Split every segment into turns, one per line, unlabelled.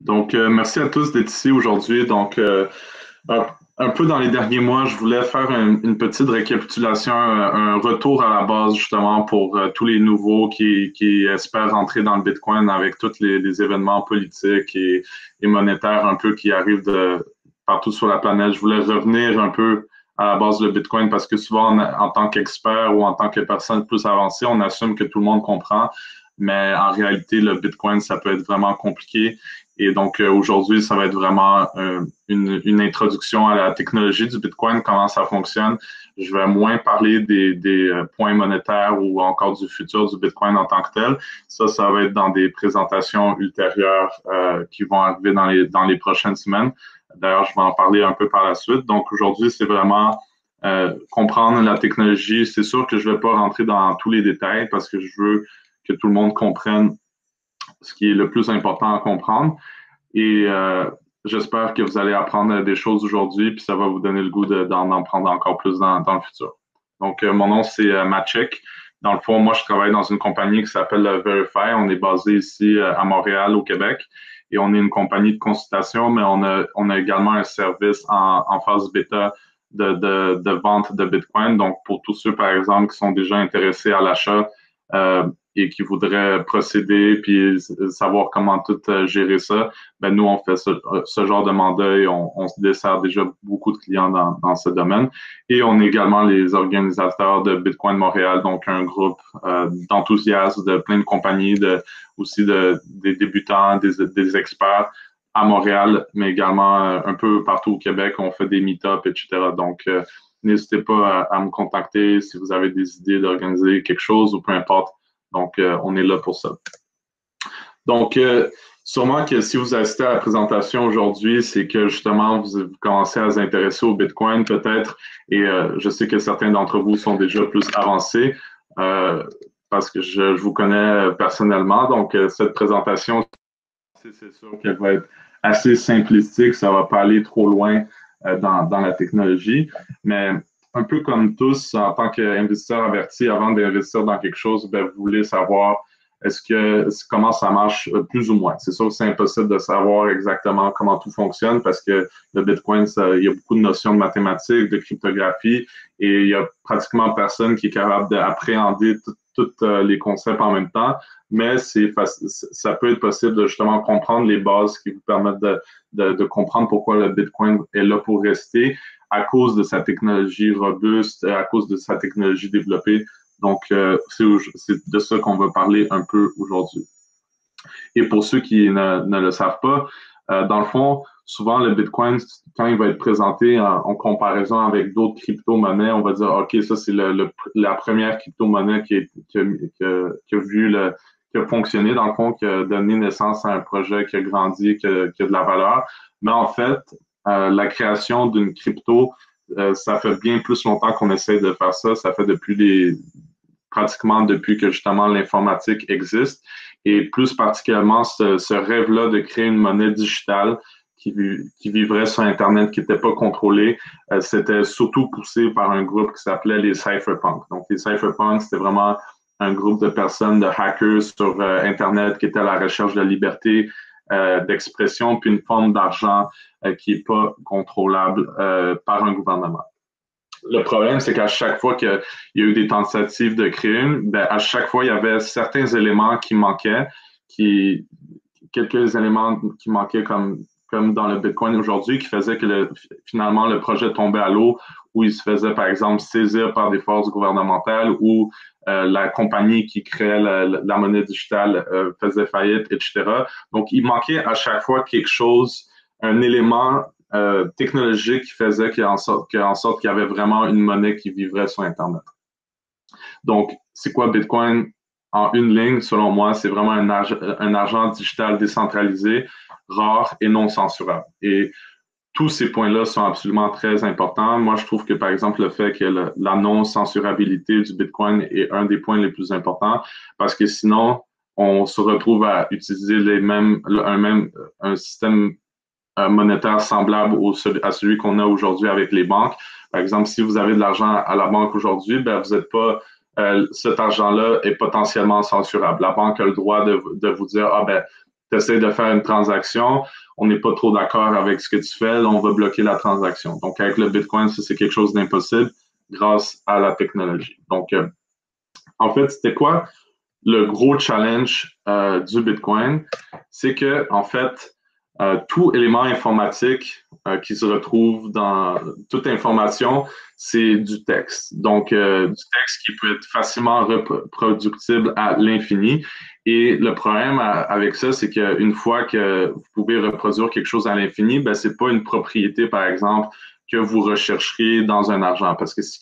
Donc, euh, merci à tous d'être ici aujourd'hui. Donc, euh, un, peu dans les derniers mois, je voulais faire une petite récapitulation, un, retour à la base justement pour euh, tous les nouveaux qui, espèrent rentrer dans le Bitcoin avec tous les, événements politiques et, monétaires un peu qui arrivent de partout sur la planète. Je voulais revenir un peu à la base du Bitcoin parce que souvent, en tant qu'expert ou en tant que personne plus avancée, on assume que tout le monde comprend mais en réalité, le Bitcoin, ça peut être vraiment compliqué. Et donc, euh, aujourd'hui, ça va être vraiment euh, une, une, introduction à la technologie du Bitcoin, comment ça fonctionne. Je vais moins parler des, des, euh, points monétaires ou encore du futur du Bitcoin en tant que tel. Ça, ça va être dans des présentations ultérieures qui vont arriver dans les, dans les prochaines semaines. D'ailleurs, je vais en parler un peu par la suite. Donc, aujourd'hui, c'est vraiment comprendre la technologie. C'est sûr que je ne vais pas rentrer dans tous les détails parce que je veux que tout le monde comprenne ce qui est le plus important à comprendre. Et euh, j'espère que vous allez apprendre des choses aujourd'hui, puis ça va vous donner le goût d'en prendre encore plus dans, le futur. Donc, euh, mon nom, c'est euh. Dans le fond, moi, je travaille dans une compagnie qui s'appelle Verify. On est basé ici à Montréal, au Québec. Et on est une compagnie de consultation, mais on a, également un service en, phase bêta de, de, de, vente de Bitcoin. Donc, pour tous ceux, par exemple, qui sont déjà intéressés à l'achat, euh, et qui voudraient procéder puis savoir comment tout euh, gérer ça, ben nous, on fait ce, ce genre de mandat et on, on, se dessert déjà beaucoup de clients dans, ce domaine. Et on est également les organisateurs de Bitcoin Montréal, donc un groupe euh, d'enthousiastes de plein de compagnies, de, aussi de, des débutants, des, des experts à Montréal, mais également euh, un peu partout au Québec. On fait des meet-ups, etc. Donc, euh, n'hésitez pas à, me contacter si vous avez des idées d'organiser quelque chose ou peu importe donc, euh, on est là pour ça. Donc, euh, sûrement que si vous assistez à la présentation aujourd'hui, c'est que justement, vous, commencez à vous intéresser au Bitcoin peut-être. Et euh, je sais que certains d'entre vous sont déjà plus avancés parce que je, vous connais personnellement. Donc, cette présentation, c'est sûr qu'elle va être assez simplistique. Ça ne va pas aller trop loin dans, dans la technologie. Mais un peu comme tous, en tant qu'investisseur averti, avant d'investir dans quelque chose, ben, vous voulez savoir est-ce que comment ça marche euh, plus ou moins? C'est sûr que c'est impossible de savoir exactement comment tout fonctionne parce que le Bitcoin, il y a beaucoup de notions de mathématiques, de cryptographie, et il y a pratiquement personne qui est capable d'appréhender tous euh, les concepts en même temps. Mais c'est ça peut être possible de justement comprendre les bases qui vous permettent de, comprendre pourquoi le Bitcoin est là pour rester à cause de sa technologie robuste, à cause de sa technologie développée. Donc, euh, c'est de ça qu'on va parler un peu aujourd'hui. Et pour ceux qui ne, ne le savent pas, euh, dans le fond, souvent le Bitcoin, quand il va être présenté en, comparaison avec d'autres crypto-monnaies, on va dire, OK, ça c'est le, la première crypto-monnaie qui, qui, qui, a vu le, qui a fonctionné, dans le fond, qui a donné naissance à un projet qui a grandi, qui a, qui a de la valeur. Mais en fait, euh, la création d'une crypto, euh, ça fait bien plus longtemps qu'on essaie de faire ça. Ça fait depuis des, pratiquement depuis que justement l'informatique existe. Et plus particulièrement, ce, rêve-là de créer une monnaie digitale qui, qui vivrait sur Internet, qui n'était pas contrôlée, euh, c'était surtout poussé par un groupe qui s'appelait les cypherpunks. Donc, les cypherpunks, c'était vraiment un groupe de personnes, de hackers sur Internet qui étaient à la recherche de la liberté, euh, d'expression, puis une forme d'argent euh, qui n'est pas contrôlable euh, par un gouvernement. Le problème, c'est qu'à chaque fois qu'il y a eu des tentatives de créer une, ben, à chaque fois, il y avait certains éléments qui manquaient, qui, quelques éléments qui manquaient comme, comme dans le Bitcoin aujourd'hui, qui faisaient que le, finalement le projet tombait à l'eau, où il se faisait par exemple saisir par des forces gouvernementales, ou euh, la compagnie qui créait la, monnaie digitale euh, faisait faillite, etc. Donc, il manquait à chaque fois quelque chose, un élément euh, technologique qui faisait en sorte qu'il y avait vraiment une monnaie qui vivrait sur Internet. Donc, c'est quoi Bitcoin? En une ligne, selon moi, c'est vraiment un, un argent digital décentralisé, rare et non censurable. Tous ces points-là sont absolument très importants. Moi, je trouve que, par exemple, le fait que la non-censurabilité du Bitcoin est un des points les plus importants parce que sinon, on se retrouve à utiliser les mêmes, un même un système euh, monétaire semblable à celui qu'on a aujourd'hui avec les banques. Par exemple, si vous avez de l'argent à la banque aujourd'hui, ben, vous n'êtes pas euh, cet argent-là est potentiellement censurable. La banque a le droit de, vous dire, ah ben, essaies de faire une transaction, on n'est pas trop d'accord avec ce que tu fais, on va bloquer la transaction. Donc, avec le Bitcoin, ça, c'est quelque chose d'impossible grâce à la technologie. Donc, euh, en fait, c'était quoi le gros challenge euh, du Bitcoin? C'est que, en fait, euh, tout élément informatique qui se retrouve dans toute information, c'est du texte. Donc, du texte qui peut être facilement reproductible à l'infini. Et le problème avec ça, c'est qu'une fois que vous pouvez reproduire quelque chose à l'infini, ben, c'est pas une propriété, par exemple, que vous rechercherez dans un argent. Parce que si,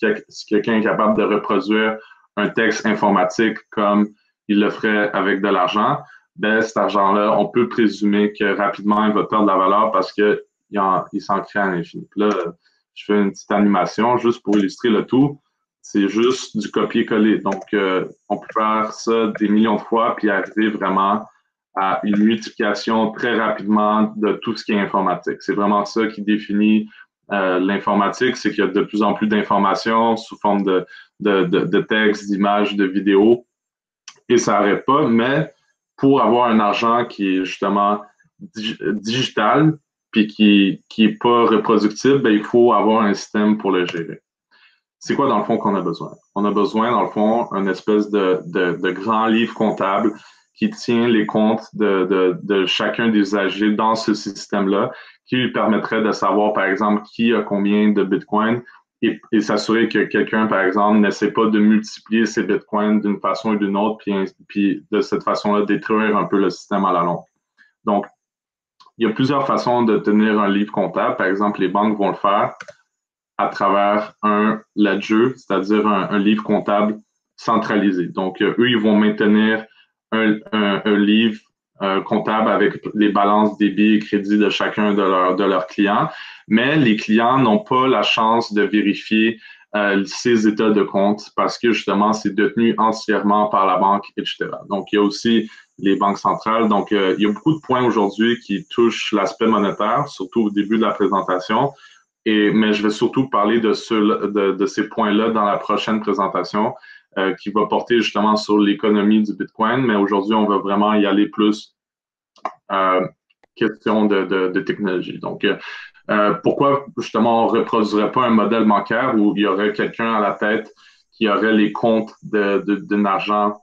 quelqu'un est capable de reproduire un texte informatique comme il le ferait avec de l'argent, ben, cet argent-là, on peut présumer que rapidement, il va perdre la valeur parce qu'il il s'en crée à l'infini. Là, je fais une petite animation juste pour illustrer le tout c'est juste du copier-coller. Donc, euh, on peut faire ça des millions de fois puis arriver vraiment à une multiplication très rapidement de tout ce qui est informatique. C'est vraiment ça qui définit euh, l'informatique, c'est qu'il y a de plus en plus d'informations sous forme de, de, de, de d'images, de vidéos, et ça n'arrête pas, mais pour avoir un argent qui est justement digital, puis qui n'est est pas reproductible, ben, il faut avoir un système pour le gérer c'est quoi dans le fond qu'on a besoin? On a besoin, dans le fond, un espèce de, de, grand livre comptable qui tient les comptes de, de, chacun des usagers dans ce système-là, qui lui permettrait de savoir, par exemple, qui a combien de Bitcoin et, s'assurer que quelqu'un, par exemple, n'essaie pas de multiplier ses Bitcoins d'une façon ou d'une autre, puis, puis de cette façon-là détruire un peu le système à la longue. Donc, il y a plusieurs façons de tenir un livre comptable. Par exemple, les banques vont le faire à travers un ledger, c'est-à-dire un, livre comptable centralisé. Donc, euh, eux, ils vont maintenir un, livre euh, comptable avec les balances débits et crédits de chacun de, leur, de leurs clients, mais les clients n'ont pas la chance de vérifier euh, ces états de compte parce que justement, c'est détenu entièrement par la banque, etc. Donc, il y a aussi les banques centrales. Donc, il y a beaucoup de points aujourd'hui qui touchent l'aspect monétaire, surtout au début de la présentation. Et, mais je vais surtout parler de, de, de ces points-là dans la prochaine présentation euh, qui va porter justement sur l'économie du Bitcoin. Mais aujourd'hui, on va vraiment y aller plus euh, question de, de, de, technologie. Donc, euh, euh pourquoi justement on ne reproduirait pas un modèle bancaire où il y aurait quelqu'un à la tête qui aurait les comptes d'un argent,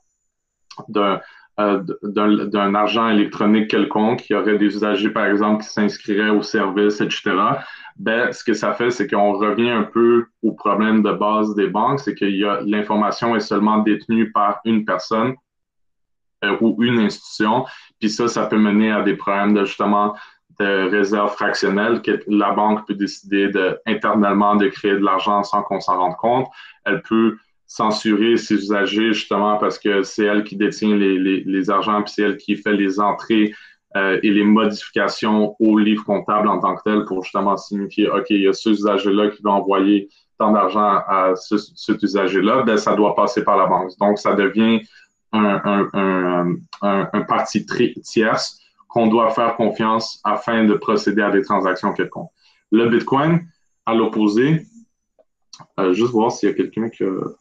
d'un d'un argent électronique quelconque, il y aurait des usagers, par exemple, qui s'inscriraient au service, etc ben, ce que ça fait, c'est qu'on revient un peu au problème de base des banques, c'est que l'information est seulement détenue par une personne euh, ou une institution, puis ça, ça peut mener à des problèmes de justement de réserve fractionnelle, que la banque peut décider de, internellement de créer de l'argent sans qu'on s'en rende compte. Elle peut censurer ses usagers justement parce que c'est elle qui détient les, les, les argents, puis c'est elle qui fait les entrées euh, et les modifications au livre comptable en tant que tel pour justement signifier, OK, il y a ce usager-là qui va envoyer tant d'argent à ce, cet usager-là, ben, ça doit passer par la banque. Donc, ça devient un, un, un, un parti tierce qu'on doit faire confiance afin de procéder à des transactions quelconques. Le Bitcoin, à l'opposé, euh, juste voir s'il y a quelqu'un que...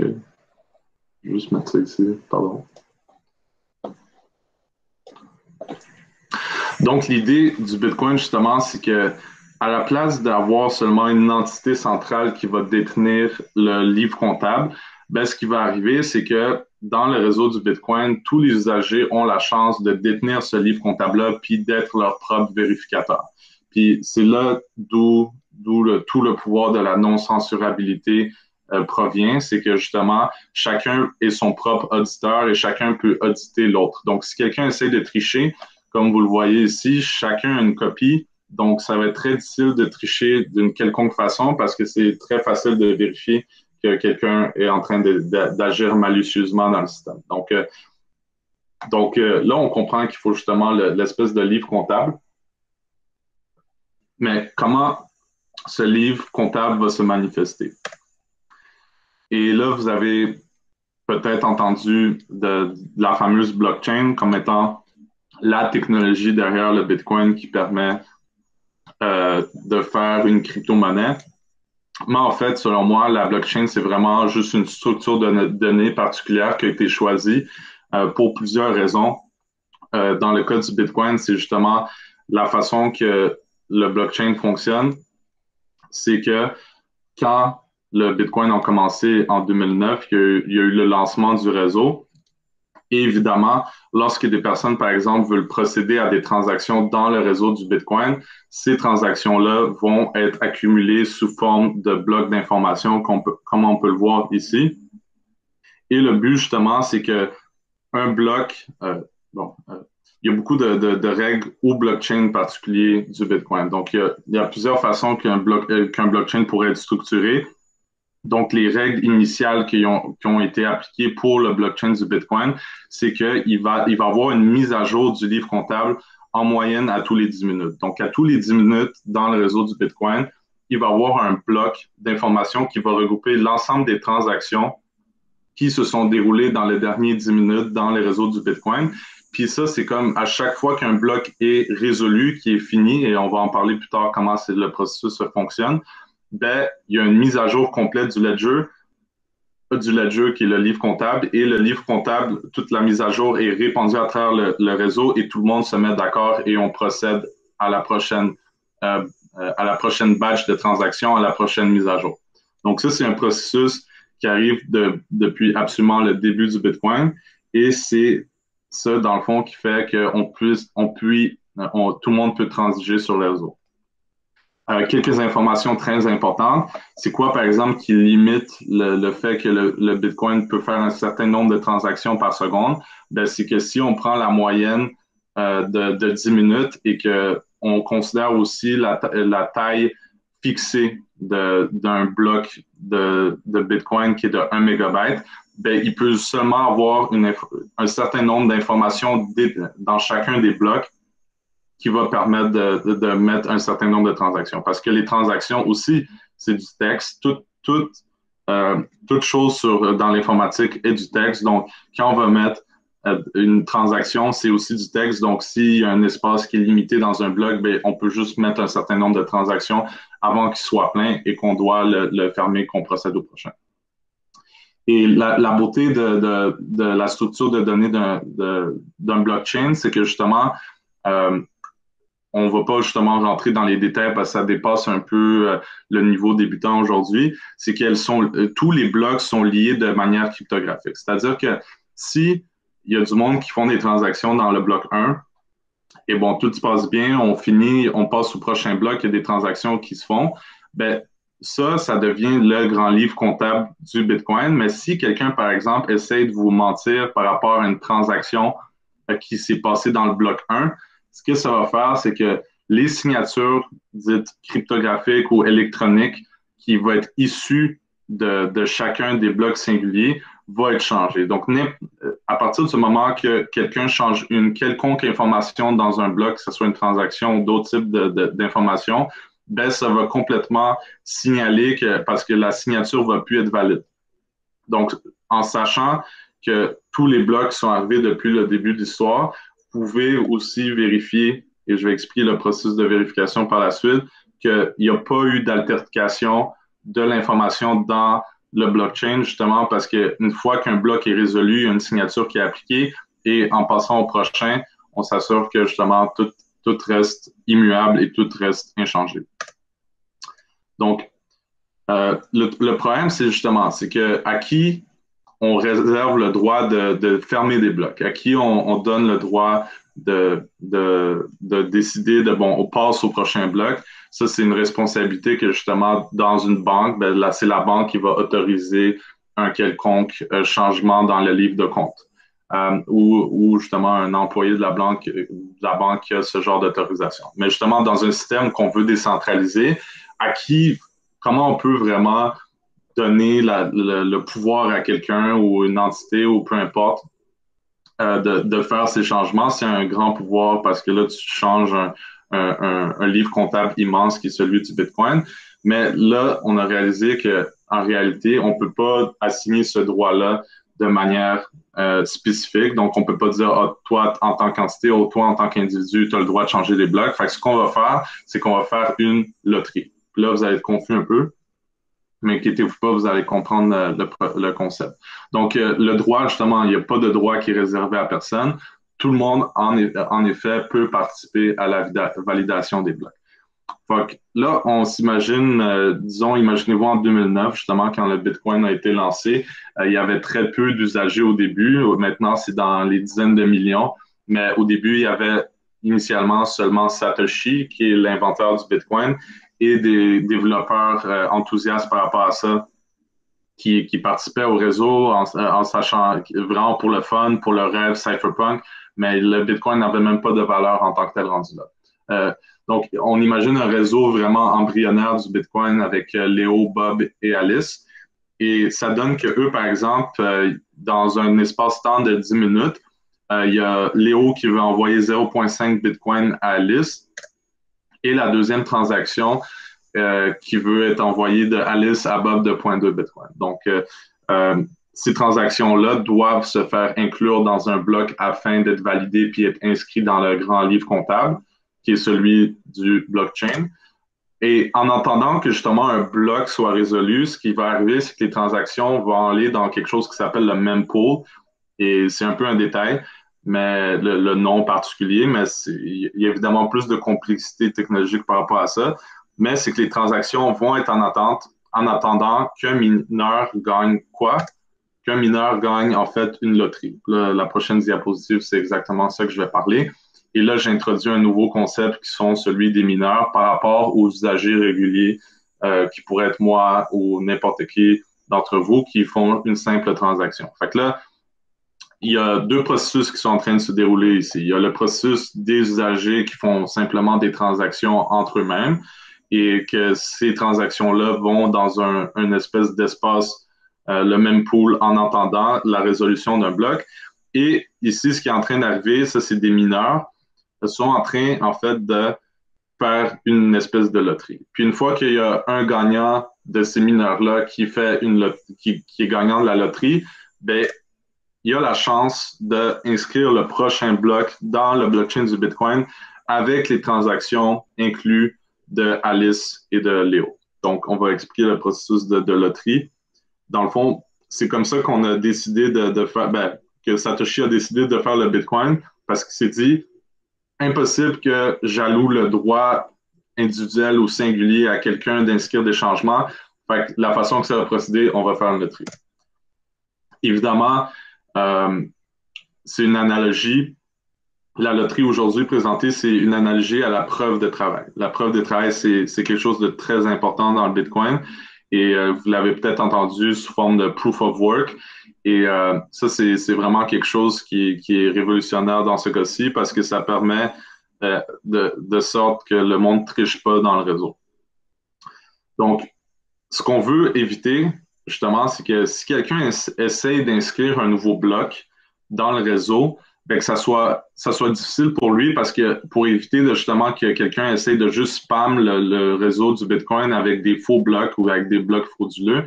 que juste mettre ça ici, pardon. Donc, l'idée du Bitcoin, justement, c'est que à la place d'avoir seulement une entité centrale qui va détenir le livre comptable, ben, ce qui va arriver, c'est que dans le réseau du Bitcoin, tous les usagers ont la chance de détenir ce livre comptable-là, puis d'être leur propre vérificateur. Puis c'est là d'où tout le pouvoir de la non-censurabilité euh, provient, c'est que justement, chacun est son propre auditeur et chacun peut auditer l'autre. Donc, si quelqu'un essaie de tricher, comme vous le voyez ici, chacun a une copie. Donc, ça va être très difficile de tricher d'une quelconque façon parce que c'est très facile de vérifier que quelqu'un est en train d'agir malicieusement dans le système. Donc, euh, donc euh, là, on comprend qu'il faut justement l'espèce de livre comptable. Mais comment ce livre comptable va se manifester? Et là, vous avez peut-être entendu de, la fameuse blockchain comme étant la technologie derrière le Bitcoin qui permet euh, de faire une crypto-monnaie. Mais en fait, selon moi, la blockchain, c'est vraiment juste une structure de données particulière qui a été choisie euh, pour plusieurs raisons. Euh, dans le cas du Bitcoin, c'est justement la façon que le blockchain fonctionne. C'est que quand le Bitcoin a commencé en 2009, il y, a eu, le lancement du réseau. Et évidemment, lorsque des personnes, par exemple, veulent procéder à des transactions dans le réseau du Bitcoin, ces transactions-là vont être accumulées sous forme de blocs d'informations, comme on peut le voir ici. Et le but, justement, c'est que un bloc, euh, bon, euh, il y a beaucoup de, règles au blockchain particulier du Bitcoin. Donc, il y a, plusieurs façons qu'un bloc, euh, qu'un blockchain pourrait être structuré. Donc, les règles initiales qui ont, qui ont été appliquées pour le blockchain du Bitcoin, c'est qu'il va, il va avoir une mise à jour du livre comptable en moyenne à tous les 10 minutes. Donc, à tous les 10 minutes dans le réseau du Bitcoin, il va avoir un bloc d'informations qui va regrouper l'ensemble des transactions qui se sont déroulées dans les derniers 10 minutes dans les réseaux du Bitcoin. Puis ça, c'est comme à chaque fois qu'un bloc est résolu, qui est fini, et on va en parler plus tard comment le processus fonctionne, ben, il y a une mise à jour complète du ledger, du ledger qui est le livre comptable, et le livre comptable, toute la mise à jour est répandue à travers le, réseau et tout le monde se met d'accord et on procède à la prochaine euh, à la prochaine batch de transactions, à la prochaine mise à jour. Donc ça, c'est un processus qui arrive de, depuis absolument le début du Bitcoin et c'est ça, dans le fond, qui fait qu'on puisse, on puisse, tout le monde peut transiger sur le réseau. Quelques informations très importantes. C'est quoi, par exemple, qui limite le, fait que le, Bitcoin peut faire un certain nombre de transactions par seconde? Ben, c'est que si on prend la moyenne euh, de, de, 10 minutes et que on considère aussi la, taille fixée d'un bloc de, Bitcoin qui est de 1 mégabyte, ben, il peut seulement avoir un certain nombre d'informations dans chacun des blocs qui va permettre de, de, mettre un certain nombre de transactions. Parce que les transactions aussi, c'est du texte. Tout, tout, euh, toute chose sur, dans l'informatique est du texte. Donc, quand on va mettre euh, une transaction, c'est aussi du texte. Donc, s'il y a un espace qui est limité dans un bloc, ben, on peut juste mettre un certain nombre de transactions avant qu'il soit plein et qu'on doit le, fermer, qu'on procède au prochain. Et la, la beauté de, de, de, la structure de données d'un blockchain, c'est que justement, euh, on ne va pas justement rentrer dans les détails parce que ça dépasse un peu euh, le niveau débutant aujourd'hui, c'est qu'elles sont euh, tous les blocs sont liés de manière cryptographique. C'est-à-dire que si il y a du monde qui font des transactions dans le bloc 1, et bon, tout se passe bien, on finit, on passe au prochain bloc, il y a des transactions qui se font, ben ça, ça devient le grand livre comptable du Bitcoin. Mais si quelqu'un, par exemple, essaie de vous mentir par rapport à une transaction euh, qui s'est passée dans le bloc 1, ce que ça va faire, c'est que les signatures dites cryptographiques ou électroniques qui vont être issues de, chacun des blocs singuliers vont être changées. Donc, à partir ce moment que quelqu'un change une quelconque information dans un bloc, que ce soit une transaction ou d'autres types d'informations, ben, ça va complètement signaler que parce que la signature va plus être valide. Donc, en sachant que tous les blocs sont arrivés depuis le début de l'histoire, pouvez aussi vérifier, et je vais expliquer le processus de vérification par la suite, qu'il n'y a pas eu d'altercation de l'information dans le blockchain, justement parce qu'une fois qu'un bloc est résolu, il y a une signature qui est appliquée, et en passant au prochain, on s'assure que justement tout, tout reste immuable et tout reste inchangé. Donc, euh, le, problème, c'est justement, c'est que à qui on réserve le droit de, fermer des blocs, à qui on, donne le droit de, de, décider de, bon, on passe au prochain bloc? Ça, c'est une responsabilité que justement, dans une banque, ben, là, c'est la banque qui va autoriser un quelconque euh, changement dans le livre de compte. Euh, ou, justement un employé de la banque, de la banque qui a ce genre d'autorisation. Mais justement, dans un système qu'on veut décentraliser, à qui comment on peut vraiment donner le, pouvoir à quelqu'un ou une entité ou peu importe euh, de, faire ces changements, c'est un grand pouvoir parce que là, tu changes un, livre comptable immense qui est celui du Bitcoin. Mais là, on a réalisé que en réalité, on peut pas assigner ce droit-là de manière euh, spécifique. Donc, on peut pas dire, ah, toi, en tant qu'entité, ou toi, en tant qu'individu, tu as le droit de changer les blocs. Fait que ce qu'on va faire, c'est qu'on va faire une loterie là, vous allez être confus un peu. Mais inquiétez-vous pas, vous allez comprendre le, concept. Donc, le droit, justement, il n'y a pas de droit qui est réservé à personne. Tout le monde, en effet, peut participer à la validation des blocs là, on s'imagine, euh, disons, imaginez-vous en 2009, justement, quand le Bitcoin a été lancé, euh, il y avait très peu d'usagers au début. Maintenant, c'est dans les dizaines de millions. Mais au début, il y avait initialement seulement Satoshi, qui est l'inventeur du Bitcoin, et des développeurs euh, enthousiastes par rapport à ça, qui, participaient au réseau en, en, sachant vraiment pour le fun, pour le rêve cypherpunk, mais le Bitcoin n'avait même pas de valeur en tant que tel rendu là. Donc, on imagine un réseau vraiment embryonnaire du Bitcoin avec euh, Léo, Bob et Alice. Et ça donne que eux, par exemple, euh, dans un espace-temps de 10 minutes, euh, il y a Léo qui veut envoyer 0.5 Bitcoin à Alice et la deuxième transaction qui veut être envoyée de Alice à Bob de 0.2 Bitcoin. Donc, ces transactions-là doivent se faire inclure dans un bloc afin d'être validées puis être inscrites dans le grand livre comptable qui est celui du blockchain. Et en attendant que justement un bloc soit résolu, ce qui va arriver, c'est que les transactions vont aller dans quelque chose qui s'appelle le mempool. Et c'est un peu un détail, mais le, nom particulier, mais il y a évidemment plus de complexité technologique par rapport à ça. Mais c'est que les transactions vont être en attente en attendant qu'un mineur gagne quoi? Qu'un mineur gagne en fait une loterie. la prochaine diapositive, c'est exactement ça que je vais parler. Et là, j'introduis un nouveau concept qui sont celui des mineurs par rapport aux usagers réguliers euh, qui pourraient être moi ou n'importe qui d'entre vous qui font une simple transaction. Fait que là, il y a deux processus qui sont en train de se dérouler ici. Il y a le processus des usagers qui font simplement des transactions entre eux-mêmes et que ces transactions-là vont dans un, espèce d'espace, euh, le même pool en attendant la résolution d'un bloc. Et ici, ce qui est en train d'arriver, ça, c'est des mineurs sont en train, en fait, de faire une espèce de loterie. Puis une fois qu'il y a un gagnant de ces mineurs-là qui fait une qui, qui, est gagnant de la loterie, ben, il y a la chance d'inscrire le prochain bloc dans le blockchain du Bitcoin avec les transactions incluses de Alice et de Léo. Donc, on va expliquer le processus de, loterie. Dans le fond, c'est comme ça qu'on a décidé de, faire, ben, que Satoshi a décidé de faire le Bitcoin parce qu'il s'est dit, impossible que j'alloue le droit individuel ou singulier à quelqu'un d'inscrire des changements. Fait la façon que ça va procéder, on va faire une loterie. Évidemment, euh, c'est une analogie. La loterie aujourd'hui présentée, c'est une analogie à la preuve de travail. La preuve de travail, c'est quelque chose de très important dans le Bitcoin. Et euh, vous l'avez peut-être entendu sous forme de proof of work. Et euh, ça, c'est vraiment quelque chose qui, est révolutionnaire dans ce cas-ci parce que ça permet euh, de, sorte que le monde ne triche pas dans le réseau. Donc, ce qu'on veut éviter, justement, c'est que si quelqu'un essaye d'inscrire un nouveau bloc dans le réseau, ben, que ça soit, ça soit difficile pour lui parce que pour éviter de, justement que quelqu'un essaye de juste spam le, réseau du Bitcoin avec des faux blocs ou avec des blocs frauduleux.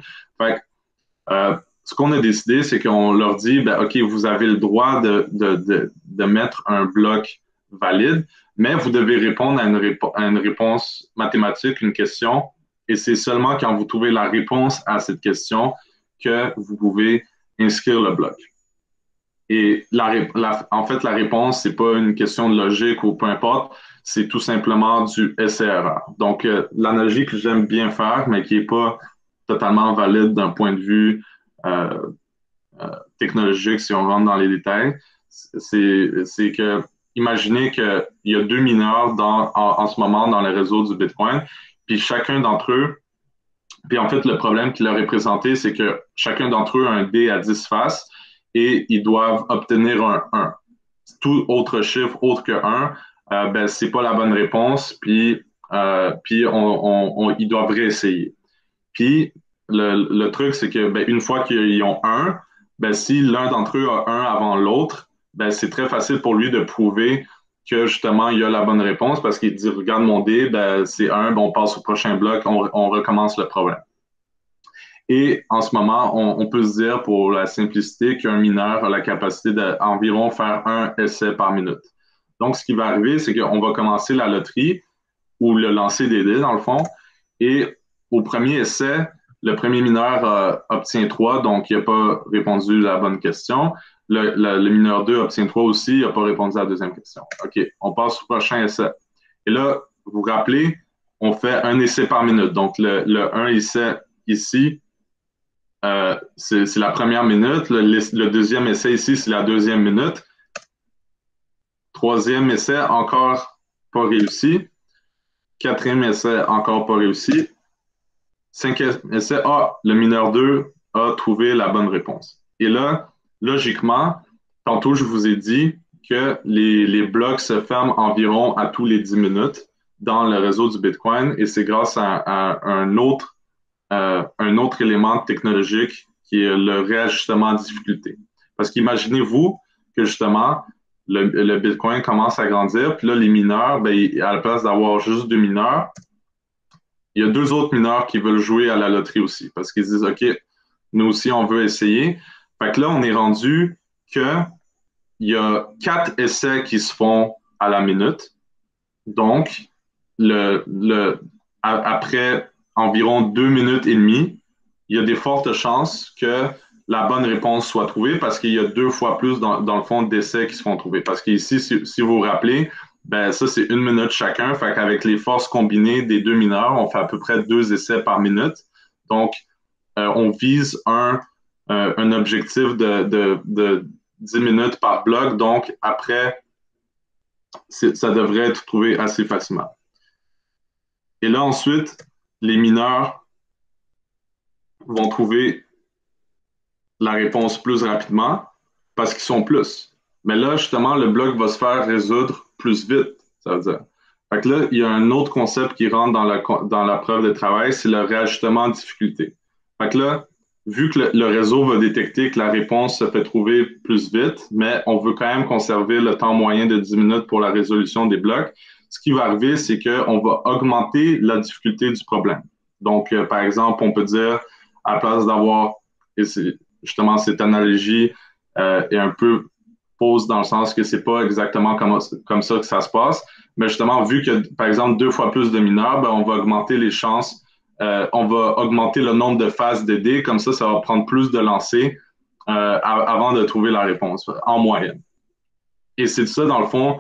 Euh, ce qu'on a décidé, c'est qu'on leur dit, ben, OK, vous avez le droit de, de, de, mettre un bloc valide, mais vous devez répondre à une, à une réponse mathématique, une question, et c'est seulement quand vous trouvez la réponse à cette question que vous pouvez inscrire le bloc. Et en fait, la réponse, c'est pas une question de logique ou peu importe, c'est tout simplement du SRA. Donc, euh, l'analogie que j'aime bien faire, mais qui n'est pas totalement valide d'un point de vue euh, euh, technologique, si on rentre dans les détails, c'est que imaginez qu'il y a deux mineurs en, ce moment dans le réseau du Bitcoin, puis chacun d'entre eux, puis en fait, le problème qui leur est présenté, c'est que chacun d'entre eux a un dé à 10 faces et ils doivent obtenir un 1. Tout autre chiffre autre que 1, euh, ben, pas la bonne réponse, puis, euh, puis ils doivent réessayer. Puis le, truc, c'est que ben, une fois qu'ils ont un, ben, si l'un d'entre eux a un avant l'autre, ben, c'est très facile pour lui de prouver que justement il a la bonne réponse parce qu'il dit regarde mon dé, ben, c'est un, on passe au prochain bloc, on, on recommence le problème. Et en ce moment, on, peut se dire pour la simplicité qu'un mineur a la capacité d'environ faire un essai par minute. Donc, ce qui va arriver, c'est qu'on va commencer la loterie ou le lancer des dés, dans le fond. Et au premier essai, le premier mineur obtient 3, donc il n'a pas répondu à la bonne question. Le, mineur 2 obtient 3 aussi, il n'a pas répondu à la deuxième question. OK, on passe au prochain essai. Et là, vous vous rappelez, on fait un essai par minute. Donc, le, le 1 essai ici, euh, c'est la première minute. Le, deuxième essai ici, c'est la deuxième minute. Troisième essai, encore pas réussi. Quatrième essai, encore pas réussi. Cinquième essai, ah, le mineur 2 a trouvé la bonne réponse. Et là, logiquement, tantôt, je vous ai dit que les, blocs se ferment environ à tous les 10 minutes dans le réseau du Bitcoin et c'est grâce à, un, autre, euh, un autre élément technologique qui est le réajustement de difficulté. Parce qu'imaginez-vous que justement, le, Bitcoin commence à grandir, puis là, les mineurs, ben, à la place d'avoir juste deux mineurs, il y a deux autres mineurs qui veulent jouer à la loterie aussi, parce qu'ils disent, OK, nous aussi, on veut essayer. Fait que là, on est rendu que il y a quatre essais qui se font à la minute. Donc, après environ deux minutes et demie, il y a des fortes chances que la bonne réponse soit trouvée parce qu'il y a deux fois plus dans, le fond d'essais qui se font trouver. Parce qu'ici, si, si, vous vous rappelez, ben ça, c'est une minute chacun. Fait qu'avec les forces combinées des deux mineurs, on fait à peu près deux essais par minute. Donc, euh, on vise un, euh, un objectif de, de, de 10 minutes par bloc. Donc, après, ça devrait être trouvé assez facilement. Et là, ensuite, les mineurs vont trouver la réponse plus rapidement parce qu'ils sont plus. Mais là, justement, le bloc va se faire résoudre plus vite, ça veut dire. Fait que là, il y a un autre concept qui rentre dans la, dans la preuve de travail, c'est le réajustement de difficulté. Fait que là, vu que le, réseau va détecter que la réponse se fait trouver plus vite, mais on veut quand même conserver le temps moyen de 10 minutes pour la résolution des blocs, ce qui va arriver, c'est qu'on va augmenter la difficulté du problème. Donc, euh, par exemple, on peut dire, à la place d'avoir, et justement, cette analogie euh, est un peu fausse dans le sens que c'est pas exactement comme, comme ça que ça se passe, mais justement, vu que, par exemple, deux fois plus de mineurs, ben, on va augmenter les chances, euh, on va augmenter le nombre de phases de dés, comme ça, ça va prendre plus de lancers avant de trouver la réponse, en moyenne. Et c'est ça, dans le fond,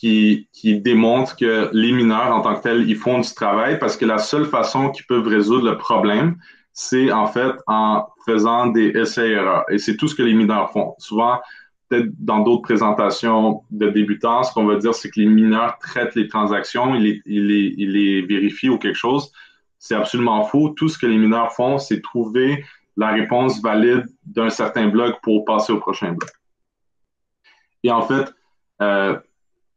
qui, démontre que les mineurs en tant que tels, ils font du travail parce que la seule façon qu'ils peuvent résoudre le problème, c'est en fait en faisant des essais-erreurs. Et c'est tout ce que les mineurs font. Souvent, peut-être dans d'autres présentations de débutants, ce qu'on va dire, c'est que les mineurs traitent les transactions, ils les vérifient ou quelque chose. C'est absolument faux. Tout ce que les mineurs font, c'est trouver la réponse valide d'un certain bloc pour passer au prochain bloc. Et en fait, euh,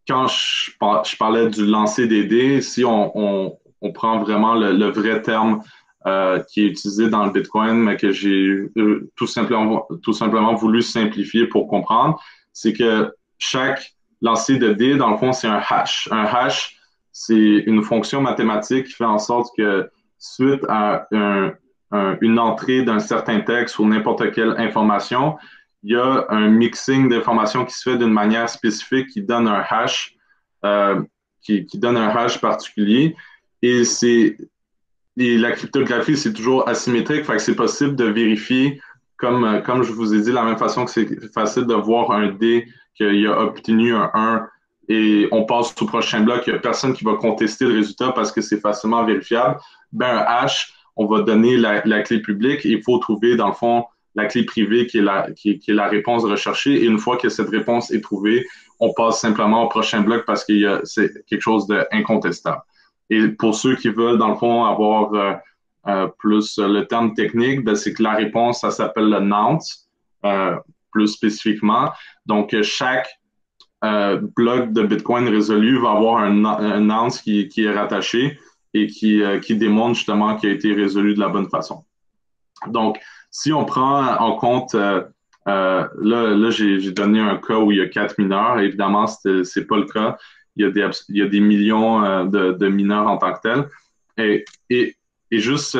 quand je, parlais du lancer des dés, si on, prend vraiment le, vrai terme euh, qui est utilisé dans le Bitcoin, mais que j'ai euh, tout, simplement, voulu simplifier pour comprendre, c'est que chaque lancer de dés, dans le fond, c'est un hash. Un hash, c'est une fonction mathématique qui fait en sorte que suite à une entrée d'un certain texte ou n'importe quelle information, il y a un mixing d'informations qui se fait d'une manière spécifique qui donne un hash, euh, qui, donne un hash particulier. Et c'est la cryptographie, c'est toujours asymétrique, fait que c'est possible de vérifier, comme, comme je vous ai dit, la même façon que c'est facile de voir un D qu'il a obtenu un 1 et on passe au prochain bloc, il n'y a personne qui va contester le résultat parce que c'est facilement vérifiable. Ben, un hash, on va donner la, clé publique il faut trouver, dans le fond, la clé privée qui est la, réponse recherchée. Et une fois que cette réponse est trouvée, on passe simplement au prochain bloc parce que c'est quelque chose d'incontestable. Et pour ceux qui veulent, dans le fond, avoir euh, euh, plus le terme technique, ben, c'est que la réponse, ça s'appelle le nonce, euh, plus spécifiquement. Donc, chaque bloc de Bitcoin résolu va avoir un, un qui, qui, est rattaché et qui, qui démontre justement qu'il a été résolu de la bonne façon. Donc, si on prend en compte, euh, euh, là, là j'ai donné un cas où il y a quatre mineurs. Évidemment, ce n'est pas le cas. Il y a des, il y a des millions euh, de, de, mineurs en tant que tels. Et, et, et juste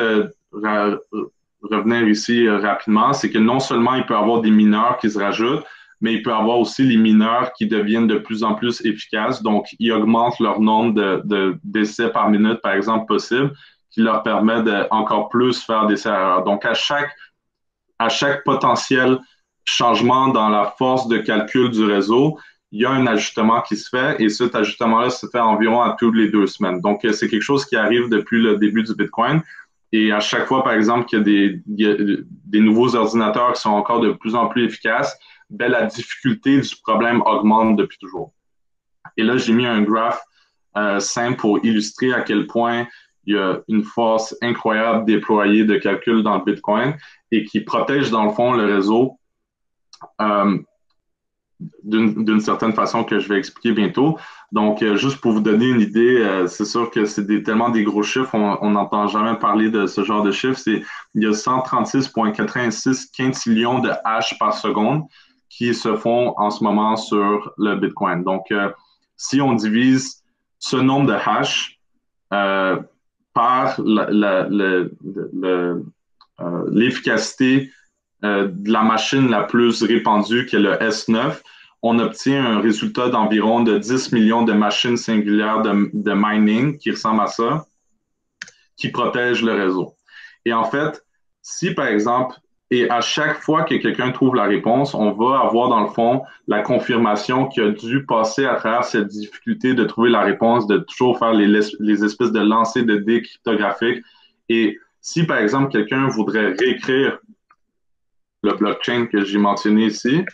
revenir ici rapidement, c'est que non seulement il peut y avoir des mineurs qui se rajoutent, mais il peut avoir aussi les mineurs qui deviennent de plus en plus efficaces. Donc, ils augmentent leur nombre de, de, d'essais par minute, par exemple, possible, qui leur permet de encore plus faire des erreurs. Donc, à chaque, à chaque potentiel changement dans la force de calcul du réseau, il y a un ajustement qui se fait et cet ajustement-là se fait environ à toutes les deux semaines. Donc, c'est quelque chose qui arrive depuis le début du Bitcoin. Et à chaque fois, par exemple, qu'il y a des, des nouveaux ordinateurs qui sont encore de plus en plus efficaces, ben, la difficulté du problème augmente depuis toujours. Et là, j'ai mis un graphe euh, simple pour illustrer à quel point il y a une force incroyable déployée de calcul dans le Bitcoin et qui protège dans le fond le réseau euh, d'une certaine façon que je vais expliquer bientôt. Donc, euh, juste pour vous donner une idée, c'est sûr que c'est tellement des gros chiffres, on n'entend jamais parler de ce genre de chiffres. Il y a 136,86 quintillions de hash par seconde qui se font en ce moment sur le Bitcoin. Donc, euh, si on divise ce nombre de hash par l'efficacité de la machine la plus répandue, qui est le S9, on obtient un résultat d'environ de 10 millions de machines singulières de, mining qui ressemblent à ça, qui protègent le réseau. Et en fait, si par exemple, et à chaque fois que quelqu'un trouve la réponse, on va avoir dans le fond la confirmation qu'il a dû passer à travers cette difficulté de trouver la réponse, de toujours faire les, espèces de lancers de dés cryptographiques. Et si par exemple quelqu'un voudrait réécrire le blockchain que j'ai mentionné ici,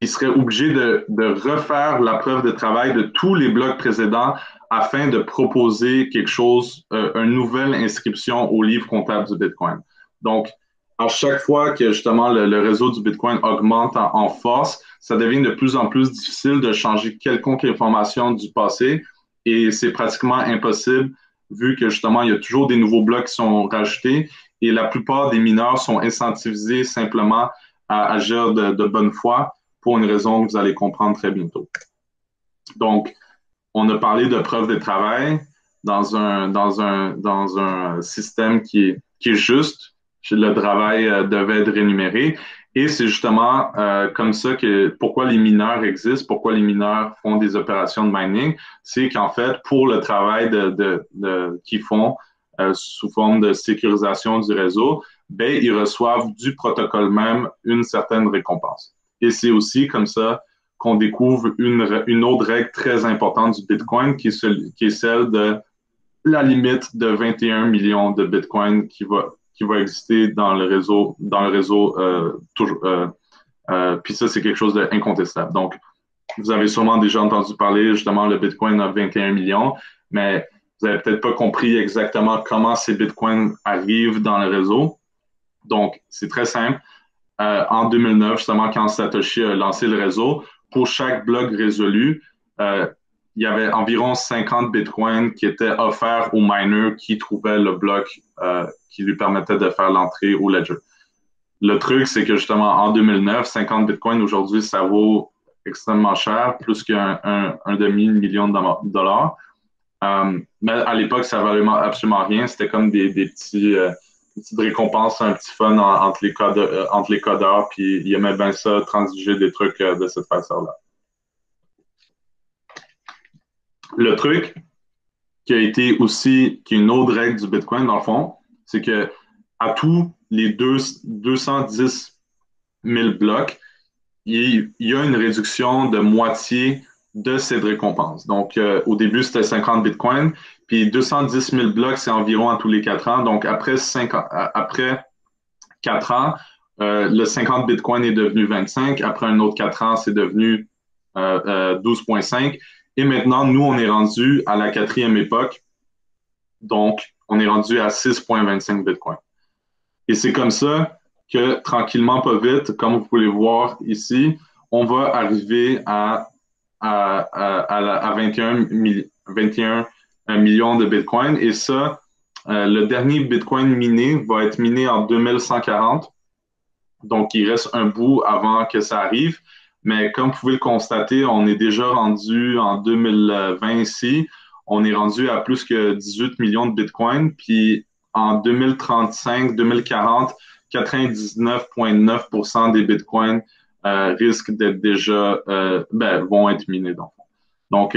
il serait obligé de, refaire la preuve de travail de tous les blocs précédents afin de proposer quelque chose, euh, une nouvelle inscription au livre comptable du Bitcoin. Donc, à chaque fois que justement le, réseau du Bitcoin augmente en, force, ça devient de plus en plus difficile de changer quelconque information du passé et c'est pratiquement impossible vu que justement il y a toujours des nouveaux blocs qui sont rajoutés et la plupart des mineurs sont incentivisés simplement à agir de bonne foi pour une raison que vous allez comprendre très bientôt. Donc, on a parlé de preuve de travail dans un, dans un, dans un système qui est, qui est juste. Le travail euh, devait être rémunéré. Et c'est justement euh, comme ça que pourquoi les mineurs existent, pourquoi les mineurs font des opérations de mining, c'est qu'en fait, pour le travail de, de, qu'ils font euh, sous forme de sécurisation du réseau, ben, ils reçoivent du protocole même une certaine récompense. Et c'est aussi comme ça qu'on découvre une, une, autre règle très importante du Bitcoin qui est, qui est, celle de la limite de 21 millions de Bitcoin qui va, qui va exister dans le réseau, dans le réseau euh, toujours. Euh, euh, puis ça, c'est quelque chose d'incontestable. Donc, vous avez sûrement déjà entendu parler justement le Bitcoin a 21 millions, mais vous n'avez peut-être pas compris exactement comment ces Bitcoins arrivent dans le réseau. Donc, c'est très simple. En 2009, justement, quand Satoshi a lancé le réseau, pour chaque bloc résolu, il y avait environ 50 bitcoins qui étaient offerts aux miners qui trouvaient le bloc euh, qui lui permettait de faire l'entrée au ledger. Le truc, c'est que justement, en 2009, 50 bitcoins, aujourd'hui, ça vaut extrêmement cher, plus qu'un un, demi-million de dollars. mais à l'époque, ça valait absolument rien. C'était comme des, petits petite récompense, un petit fun entre, les codeurs, euh, entre les codeurs, puis il aimait bien ça, transiger des trucs euh, de cette façon-là. Le truc qui a été aussi, qui est une autre règle du Bitcoin, dans le fond, c'est que à tous les deux, 210 000 blocs, il, y a une réduction de moitié de cette récompense. Donc, euh, au début, c'était 50 bitcoins, puis 210 000 blocs, c'est environ à tous les quatre ans. Donc, après, 5 après 4 ans, euh, le 50 Bitcoin est devenu 25. Après un autre 4 ans, c'est devenu 12,5. Euh, Et maintenant, nous, on est rendu à la quatrième époque. Donc, on est rendu à 6,25 Bitcoin. Et c'est comme ça que, tranquillement, pas vite, comme vous pouvez voir ici, on va arriver à, à, à, à 21, 21 un million de Bitcoin. Et ça, euh, le dernier Bitcoin miné va être miné en 2140. Donc, il reste un bout avant que ça arrive. Mais comme vous pouvez le constater, on est déjà rendu en 2020 ici. On est rendu à plus que 18 millions de Bitcoin. Puis en 2035, 2040, 99,9% des Bitcoins euh, risquent d'être déjà, euh, ben, vont être minés. Donc, donc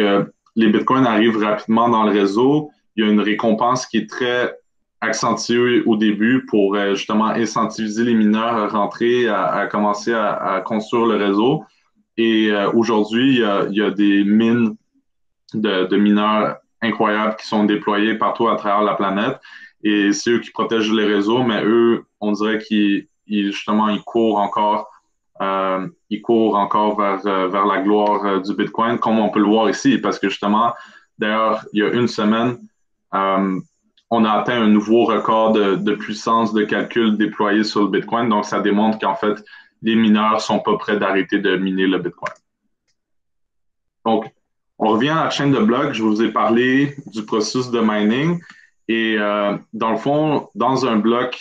les bitcoins arrivent rapidement dans le réseau, il y a une récompense qui est très accentuée au début pour euh, justement incentiviser les mineurs à rentrer, à, commencer à, construire le réseau. Et euh, aujourd'hui, il, y a des mines de, mineurs incroyables qui sont déployées partout à travers la planète. Et c'est eux qui protègent les réseaux, mais eux, on dirait qu'ils justement ils courent encore, euh, ils courent encore vers, vers la gloire du Bitcoin, comme on peut le voir ici, parce que justement, d'ailleurs, il y a une semaine, euh, on a atteint un nouveau record de, puissance de calcul déployé sur le Bitcoin. Donc, ça démontre qu'en fait, les mineurs sont pas prêts d'arrêter de miner le Bitcoin. Donc, on revient à la chaîne de blocs. Je vous ai parlé du processus de mining. Et euh, dans le fond, dans un bloc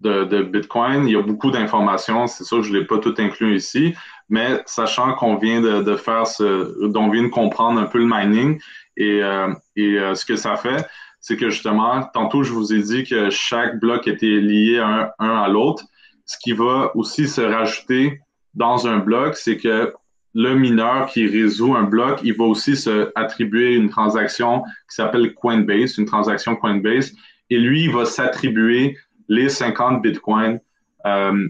de, Bitcoin, il y a beaucoup d'informations. C'est sûr que je ne l'ai pas tout inclus ici, mais sachant qu'on vient de, faire ce, dont vient de comprendre un peu le mining et, euh, euh, ce que ça fait, c'est que justement, tantôt, je vous ai dit que chaque bloc était lié un, à l'autre. Ce qui va aussi se rajouter dans un bloc, c'est que le mineur qui résout un bloc, il va aussi se attribuer une transaction qui s'appelle Coinbase, une transaction Coinbase, et lui, il va s'attribuer les 50 bitcoins euh,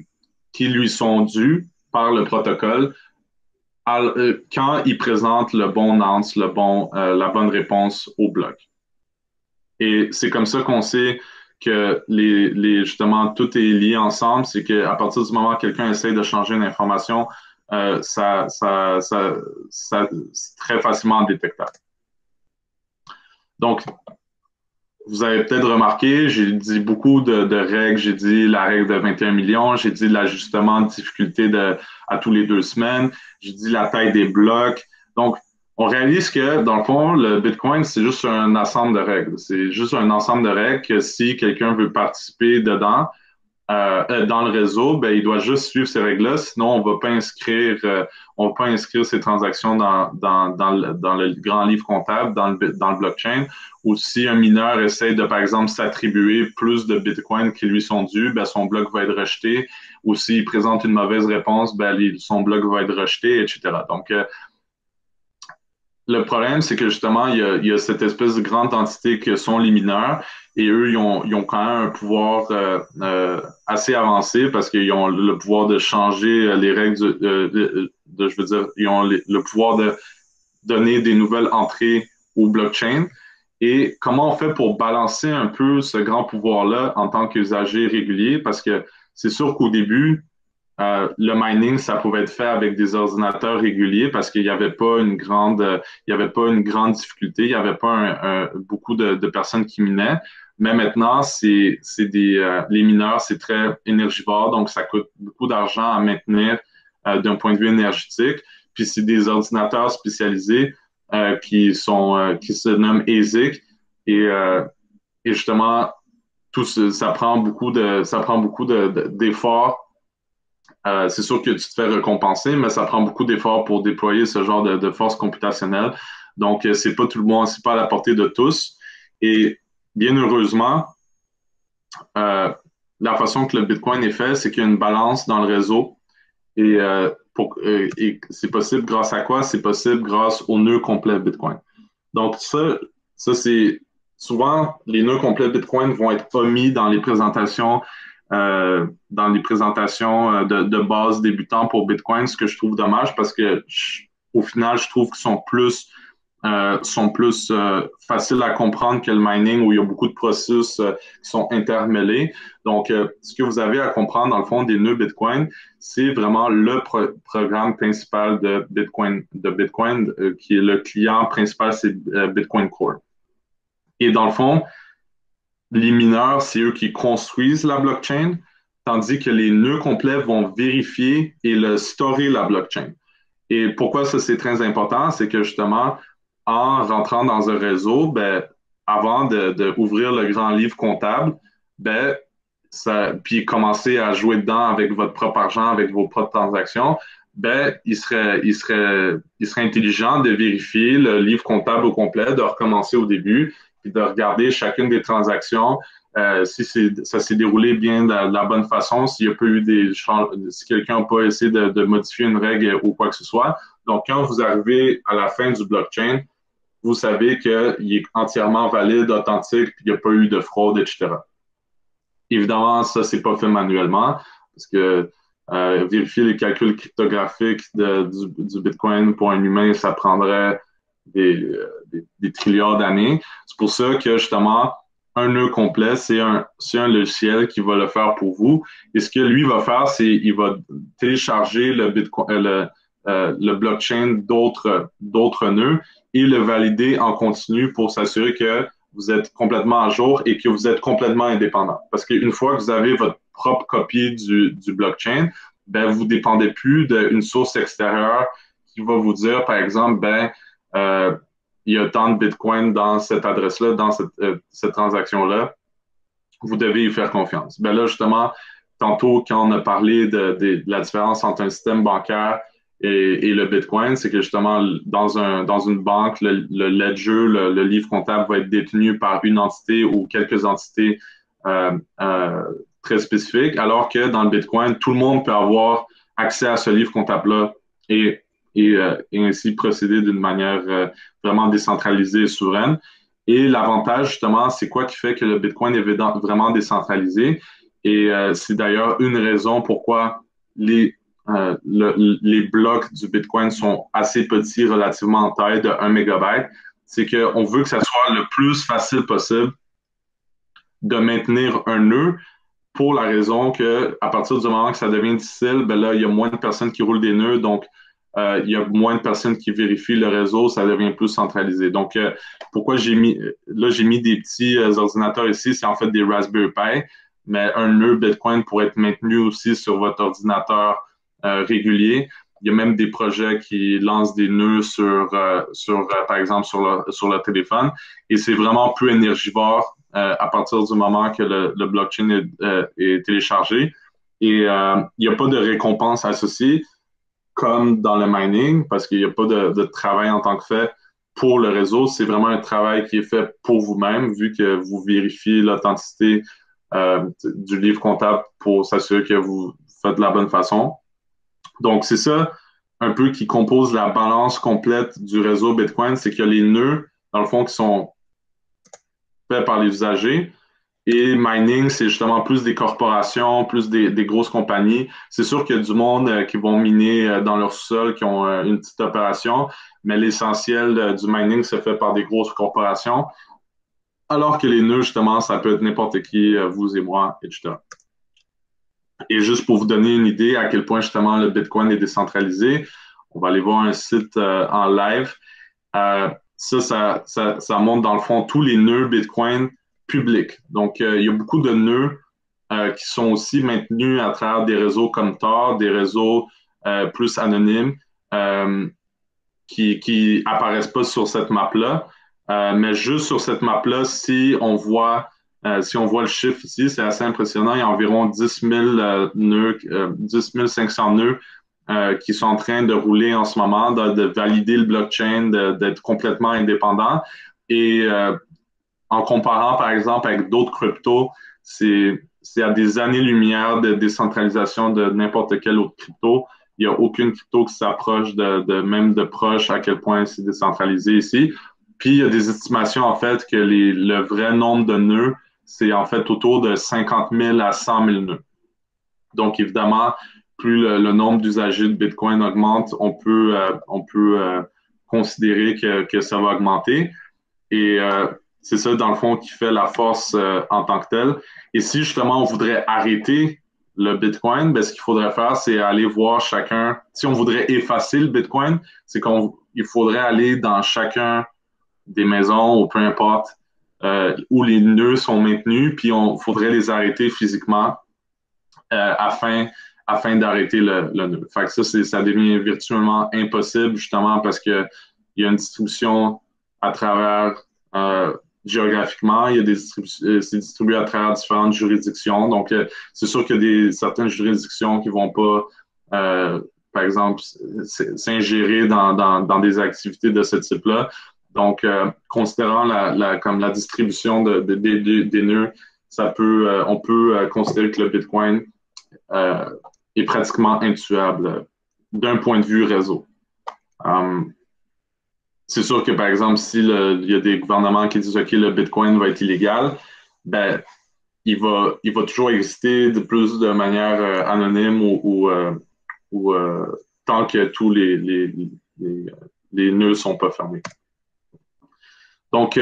qui lui sont dus par le protocole euh, quand il présente le bon nonce, le bon, euh, la bonne réponse au bloc. Et c'est comme ça qu'on sait que les, les, justement tout est lié ensemble, c'est qu'à partir du moment où quelqu'un essaie de changer une information, ça, ça, ça, ça c'est très facilement détectable. Donc, vous avez peut-être remarqué, j'ai dit beaucoup de, règles. J'ai dit la règle de 21 millions, j'ai dit l'ajustement de difficulté de, à tous les deux semaines, j'ai dit la taille des blocs. Donc, on réalise que, dans le fond, le Bitcoin, c'est juste un ensemble de règles. C'est juste un ensemble de règles que si quelqu'un veut participer dedans, euh, euh, dans le réseau, ben, il doit juste suivre ces règles-là, sinon on va pas inscrire, euh, on va pas inscrire ces transactions dans, dans, dans, le, dans le grand livre comptable, dans le, dans le blockchain. Ou si un mineur essaie de, par exemple, s'attribuer plus de bitcoins qui lui sont dus, ben, son bloc va être rejeté. Ou s'il présente une mauvaise réponse, ben, son bloc va être rejeté, etc. Donc, le problème, c'est que justement, il y, a, cette espèce de grande entité que sont les mineurs et eux, ils ont, quand même un pouvoir euh, euh, assez avancé parce qu'ils ont le pouvoir de changer les règles de, je veux dire, ils ont le pouvoir de donner des nouvelles entrées au blockchain. Et comment on fait pour balancer un peu ce grand pouvoir-là en tant qu'usager régulier? Parce que c'est sûr qu'au début, euh, le mining, ça pouvait être fait avec des ordinateurs réguliers parce qu'il n'y avait pas une grande, il y avait pas une grande difficulté, il n'y avait pas un, beaucoup de, de, personnes qui minaient. Mais maintenant, c'est des euh, les mineurs, c'est très énergivore, donc ça coûte beaucoup d'argent à maintenir euh, d'un point de vue énergétique. Puis c'est des ordinateurs spécialisés qui sont qui se nomment ASIC et, et justement tout ça prend beaucoup de ça prend beaucoup d'efforts euh, c'est sûr que tu te fais récompenser, mais ça prend beaucoup d'efforts pour déployer ce genre de, force computationnelle. Donc, euh, c'est pas tout le monde, c'est pas à la portée de tous. Et bien heureusement, euh, la façon que le Bitcoin est fait, c'est qu'il y a une balance dans le réseau. Et, c'est possible grâce à quoi? C'est possible grâce au nœud complet Bitcoin. Donc, ça, ça c'est souvent les nœuds complets Bitcoin vont être omis dans les présentations dans les présentations euh, de, de, base débutants pour Bitcoin, ce que je trouve dommage parce que au final, je trouve qu'ils sont plus euh, sont plus euh, faciles à comprendre que le mining où il y a beaucoup de processus qui sont intermêlés. Donc, ce que vous avez à comprendre dans le fond des nœuds Bitcoin, c'est vraiment le programme principal de Bitcoin, de Bitcoin qui est le client principal, c'est Bitcoin Core. Et dans le fond, les mineurs, c'est eux qui construisent la blockchain, tandis que les nœuds complets vont vérifier et le storer la blockchain. Et pourquoi ça c'est très important, c'est que justement, en rentrant dans un réseau, ben, avant d'ouvrir le grand livre comptable, ben, puis commencer à jouer dedans avec votre propre argent, avec vos propres transactions, ben, il il serait intelligent de vérifier le livre comptable au complet, de recommencer au début, puis de regarder chacune des transactions, euh, si ça s'est déroulé bien de la, bonne façon, s'il n'y a pas eu des si quelqu'un n'a pas essayé de, modifier une règle ou quoi que ce soit. Donc, quand vous arrivez à la fin du blockchain, vous savez qu'il est entièrement valide, authentique, puis il n'y a pas eu de fraude, etc. Évidemment, ça, c'est pas fait manuellement, parce que euh, vérifier les calculs cryptographiques du, Bitcoin pour un humain, ça prendrait des, des, trilliards d'années. C'est pour ça que justement, un nœud complet, c'est un, un logiciel qui va le faire pour vous. Et ce que lui va faire, c'est il va télécharger le Bitcoin, euh, le, euh, le blockchain d'autres d'autres nœuds et le valider en continu pour s'assurer que vous êtes complètement à jour et que vous êtes complètement indépendant. Parce qu'une fois que vous avez votre propre copie du, du blockchain, ben, vous dépendez plus d'une source extérieure qui va vous dire, par exemple, ben, euh, il y a tant de Bitcoin dans cette adresse-là, dans cette, euh, cette transaction-là. Vous devez y faire confiance. Ben là, justement, tantôt, quand on a parlé de, la différence entre un système bancaire et, le Bitcoin, c'est que justement, dans, un, dans une banque, le, le ledger, le, livre comptable va être détenu par une entité ou quelques entités euh, très spécifiques, alors que dans le Bitcoin, tout le monde peut avoir accès à ce livre comptable-là et, et, euh, et, ainsi procéder d'une manière euh, vraiment décentralisée et souveraine. Et l'avantage, justement, c'est quoi qui fait que le Bitcoin est vraiment décentralisé? Et euh, c'est d'ailleurs une raison pourquoi les le, les blocs du Bitcoin sont assez petits relativement en taille de 1 mégabyte, c'est qu'on veut que ça soit le plus facile possible de maintenir un nœud pour la raison que à partir du moment que ça devient difficile, ben là, il y a moins de personnes qui roulent des nœuds, donc euh, il y a moins de personnes qui vérifient le réseau, ça devient plus centralisé. Donc, euh, pourquoi j'ai mis, là, j'ai mis des petits euh, ordinateurs ici, c'est en fait des Raspberry Pi, mais un nœud Bitcoin pourrait être maintenu aussi sur votre ordinateur euh, régulier. Il y a même des projets qui lancent des nœuds sur, euh, sur par exemple, sur le, sur le téléphone. Et c'est vraiment plus énergivore à partir du moment que le, le blockchain est, est, téléchargé. Et il n'y a pas de récompense associée comme dans le mining, parce qu'il n'y a pas de, travail en tant que fait pour le réseau. C'est vraiment un travail qui est fait pour vous-même, vu que vous vérifiez l'authenticité euh, du livre comptable pour s'assurer que vous faites de la bonne façon. Donc, c'est ça un peu qui compose la balance complète du réseau Bitcoin, c'est qu'il y a les nœuds, dans le fond, qui sont faits par les usagers. Et mining, c'est justement plus des corporations, plus des, grosses compagnies. C'est sûr qu'il y a du monde euh, qui vont miner euh, dans leur sol, qui ont euh, une petite opération, mais l'essentiel du mining se fait par des grosses corporations. Alors que les nœuds, justement, ça peut être n'importe qui, vous et moi, etc. Et juste pour vous donner une idée à quel point justement le Bitcoin est décentralisé, on va aller voir un site en live. Ça, ça, ça, montre dans le fond tous les nœuds Bitcoin publics. Donc, euh, il y a beaucoup de nœuds qui sont aussi maintenus à travers des réseaux comme Tor, des réseaux plus anonymes qui, qui apparaissent pas sur cette map-là. mais juste sur cette map-là, si on voit euh, si on voit le chiffre ici, c'est assez impressionnant. Il y a environ 10 000 euh, nœuds, 10 euh, 500 nœuds qui sont en train de rouler en ce moment, de, valider le blockchain, d'être complètement indépendant. Et en comparant, par exemple, avec d'autres cryptos, c'est à des années-lumière de décentralisation de n'importe quel autre crypto. Il n'y a aucune crypto qui s'approche de, même de proche à quel point c'est décentralisé ici. Puis il y a des estimations en fait que le vrai nombre de nœuds c'est en fait autour de 50 000 à 100 000 nœuds. Donc, évidemment, plus le, nombre d'usagers de Bitcoin augmente, on peut, euh, euh, considérer que, que, ça va augmenter. Et euh, c'est ça, dans le fond, qui fait la force en tant que telle. Et si justement on voudrait arrêter le Bitcoin, ben, ce qu'il faudrait faire, c'est aller voir chacun. Si on voudrait effacer le Bitcoin, c'est qu'il faudrait aller dans chacun des maisons ou peu importe euh, où les nœuds sont maintenus, puis on faudrait les arrêter physiquement euh, afin, afin d'arrêter le, le, nœud. Fait que ça, ça devient virtuellement impossible justement parce qu'il y a une distribution à travers euh, géographiquement, il y a des c'est distribué à travers différentes juridictions. Donc, c'est sûr qu'il y a des, certaines juridictions qui vont pas, par exemple, s'ingérer dans, dans, dans, des activités de ce type-là. Donc, euh, considérant la, comme la distribution de, des nœuds, ça peut, euh, on peut euh, considérer que le Bitcoin est pratiquement intuable d'un point de vue réseau. C'est sûr que, par exemple, s'il y a des gouvernements qui disent OK, le Bitcoin va être illégal, ben, il va, il va toujours exister de plus de manière euh, anonyme ou, ou, euh, tant que tous les, les, les, nœuds ne sont pas fermés. Donc,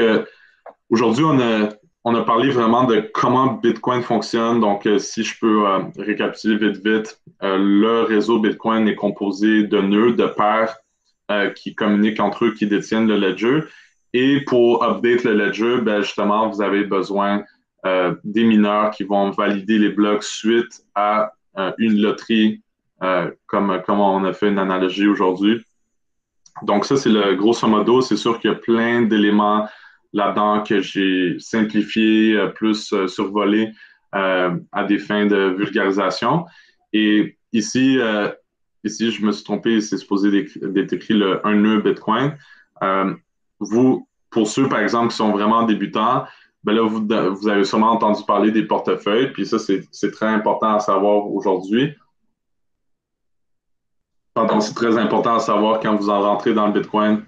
aujourd'hui, on a, on a parlé vraiment de comment Bitcoin fonctionne. Donc, si je peux récapituler vite, vite, le réseau Bitcoin est composé de nœuds, de paires euh, qui communiquent entre eux, qui détiennent le ledger. Et pour update le ledger, ben, justement, vous avez besoin euh, des mineurs qui vont valider les blocs suite à euh, une loterie, comme, comme on a fait une analogie aujourd'hui. Donc, ça, c'est le grosso modo. C'est sûr qu'il y a plein d'éléments là-dedans que j'ai simplifié, plus survolé à des fins de vulgarisation. Et ici, Ici, je me suis trompé, c'est supposé d'être écrit le un nœud Bitcoin. Euh, vous, pour ceux, par exemple, qui sont vraiment débutants, ben là, vous, avez sûrement entendu parler des portefeuilles, puis ça, c'est très important à savoir aujourd'hui. C'est très important à savoir quand vous en rentrez dans le Bitcoin,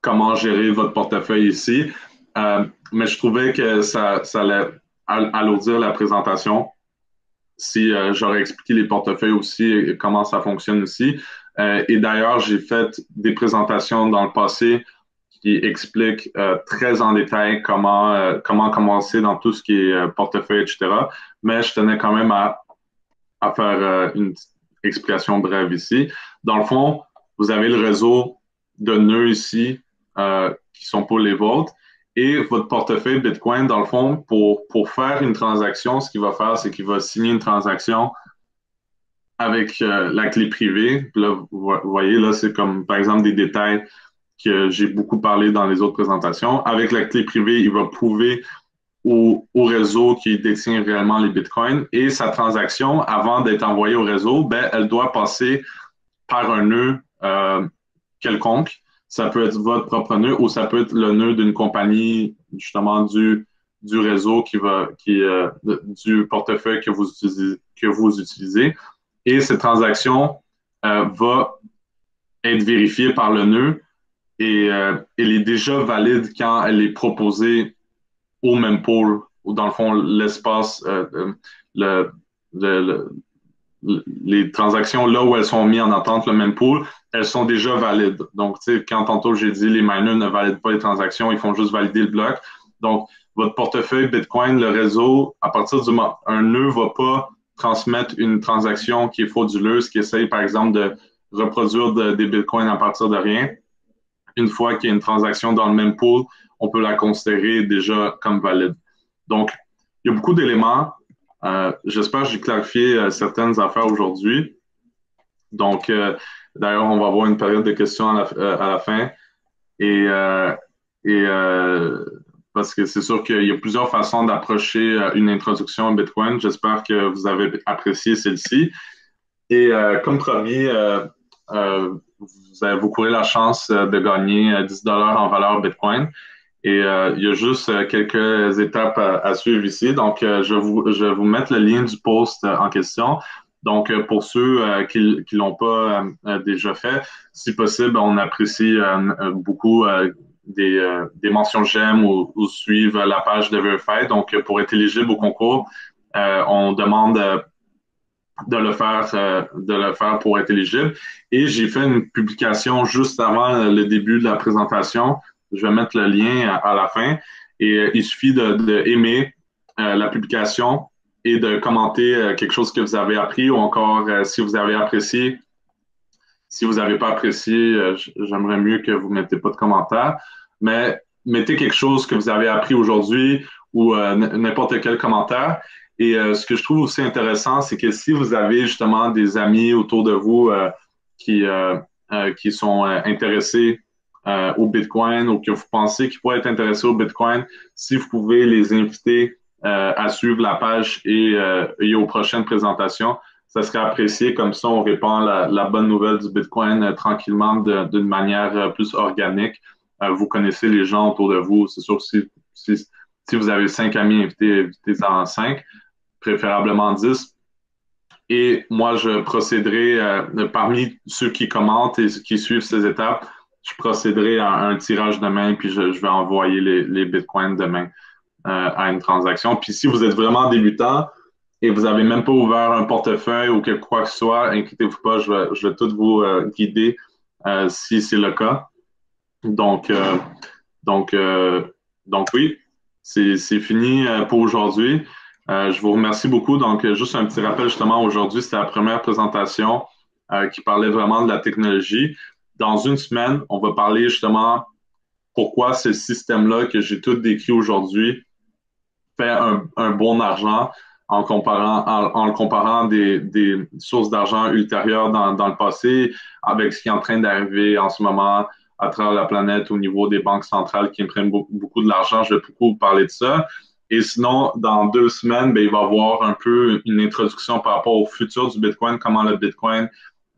comment gérer votre portefeuille ici. Euh, mais je trouvais que ça, ça allait alourdir la présentation si euh, j'aurais expliqué les portefeuilles aussi et comment ça fonctionne aussi. Euh, et d'ailleurs, j'ai fait des présentations dans le passé qui expliquent euh, très en détail comment, comment commencer dans tout ce qui est portefeuille, etc. Mais je tenais quand même à, à faire une explication brève ici. Dans le fond, vous avez le réseau de nœuds ici qui sont pour les vôtres. Et votre portefeuille Bitcoin, dans le fond, pour, pour faire une transaction, ce qu'il va faire, c'est qu'il va signer une transaction avec euh, la clé privée. là, vous voyez, là, c'est comme, par exemple, des détails que j'ai beaucoup parlé dans les autres présentations. Avec la clé privée, il va prouver au, au réseau qui détient réellement les bitcoins et sa transaction, avant d'être envoyée au réseau, ben, elle doit passer par un nœud euh, quelconque ça peut être votre propre nœud ou ça peut être le nœud d'une compagnie, justement, du, du réseau qui va, qui, euh, du portefeuille que vous utilisez, que vous utilisez. Et cette transaction euh, va être vérifiée par le nœud et euh, elle est déjà valide quand elle est proposée au même pôle, ou dans le fond, l'espace, le, le, les transactions là où elles sont mises en attente, le même pool, elles sont déjà valides. Donc, tu sais, quand tantôt j'ai dit les miners ne valident pas les transactions, ils font juste valider le bloc. Donc, votre portefeuille Bitcoin, le réseau, à partir du moment un nœud ne va pas transmettre une transaction qui est frauduleuse, qui essaye, par exemple, de reproduire des Bitcoins à partir de rien. Une fois qu'il y a une transaction dans le même pool, on peut la considérer déjà comme valide. Donc, il y a beaucoup d'éléments. Euh, j'espère que j'ai clarifié euh, certaines affaires aujourd'hui. Donc, euh, d'ailleurs, on va avoir une période de questions à la, fin. Et, parce que c'est sûr qu'il y a plusieurs façons d'approcher une introduction à Bitcoin. J'espère que vous avez apprécié celle-ci. Et comme promis, vous, vous courez la chance de gagner 10 dollars en valeur Bitcoin. Et euh, il y a juste euh, quelques étapes à, suivre ici. Donc, euh, je, vous, je vais vous mettre le lien du post en question. Donc, pour ceux qui ne l'ont pas déjà fait, si possible, on apprécie beaucoup des, des, mentions j'aime ou, ou, suivre la page de Verify. Donc, pour être éligible au concours, on demande de le faire de le faire pour être éligible. Et j'ai fait une publication juste avant le début de la présentation je vais mettre le lien à, la fin. Et euh, il suffit de, aimer euh, la publication et de commenter euh, quelque chose que vous avez appris ou encore si vous avez apprécié. Si vous n'avez pas apprécié, j'aimerais mieux que vous ne mettez pas de commentaires. Mais mettez quelque chose que vous avez appris aujourd'hui ou n'importe quel commentaire. Et ce que je trouve aussi intéressant, c'est que si vous avez justement des amis autour de vous qui, qui sont intéressés euh, au Bitcoin ou que vous pensez qu'ils pourraient être intéressés au Bitcoin, si vous pouvez les inviter euh, à suivre la page et, euh, et, aux prochaines présentations, ça serait apprécié. Comme ça, on répand la, la bonne nouvelle du Bitcoin tranquillement d'une manière plus organique. vous connaissez les gens autour de vous. C'est sûr si, si, si vous avez cinq amis invités, invitez-en cinq, préférablement dix. Et moi, je procéderai parmi ceux qui commentent et qui suivent ces étapes je procéderai à un tirage demain, puis je, vais envoyer les, bitcoins demain à une transaction. Puis si vous êtes vraiment débutant et vous n'avez même pas ouvert un portefeuille ou quelque quoi que ce soit, inquiétez-vous pas, je vais, tout vous guider si c'est le cas. Donc, donc, donc oui, c'est fini pour aujourd'hui. Euh, je vous remercie beaucoup. Donc, euh, juste un petit rappel, justement, aujourd'hui, c'était la première présentation euh, qui parlait vraiment de la technologie. Dans une semaine, on va parler justement pourquoi ce système-là que j'ai tout décrit aujourd'hui fait un, bon argent en comparant, en, comparant des, sources d'argent ultérieures dans, le passé avec ce qui est en train d'arriver en ce moment à travers la planète au niveau des banques centrales qui impriment beaucoup, de l'argent. Je vais beaucoup vous parler de ça. Et sinon, dans deux semaines, ben, il va y avoir un peu une introduction par rapport au futur du Bitcoin, comment le Bitcoin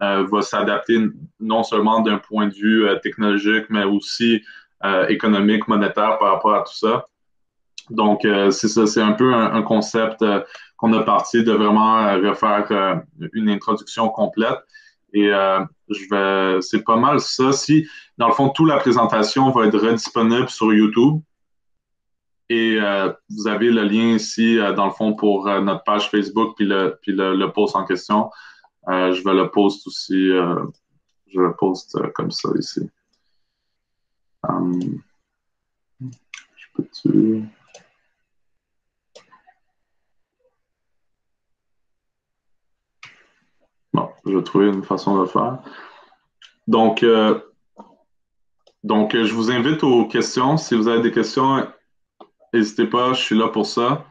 va s'adapter non seulement d'un point de vue euh, technologique, mais aussi euh, économique, monétaire par rapport à tout ça. Donc, c'est ça, c'est un peu un, concept qu'on a parti de vraiment refaire une introduction complète. Et je vais, c'est pas mal ça. Si, dans le fond, toute la présentation va être disponible sur YouTube. Et euh, vous avez le lien ici, euh, dans le fond, pour euh, notre page Facebook, puis le, puis le, post en question. Je vais le post aussi. je le poste comme ça ici. je peux-tu? Bon, je vais trouver une façon de faire. Donc, donc, je vous invite aux questions. Si vous avez des questions, N'hésitez pas, je suis là pour ça.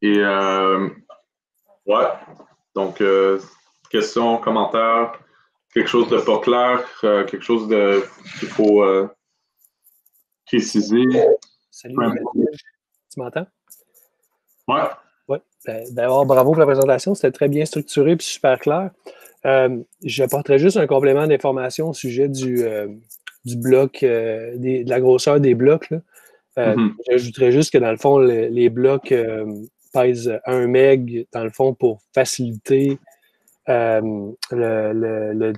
Et euh, ouais, donc euh, questions, commentaires, quelque chose de pas clair, euh, quelque chose de qu'il faut préciser.
Salut, tu m'entends?
Ouais.
Oui. Ben, d'abord, bravo pour la présentation. C'était très bien structuré et super clair. je porterai juste un complément d'information au sujet du, du bloc, de la grosseur des blocs. Là. Euh, mm-hmm. J'ajouterais juste que dans le fond, les blocs euh, pèsent 1 meg, dans le fond, pour faciliter euh, le,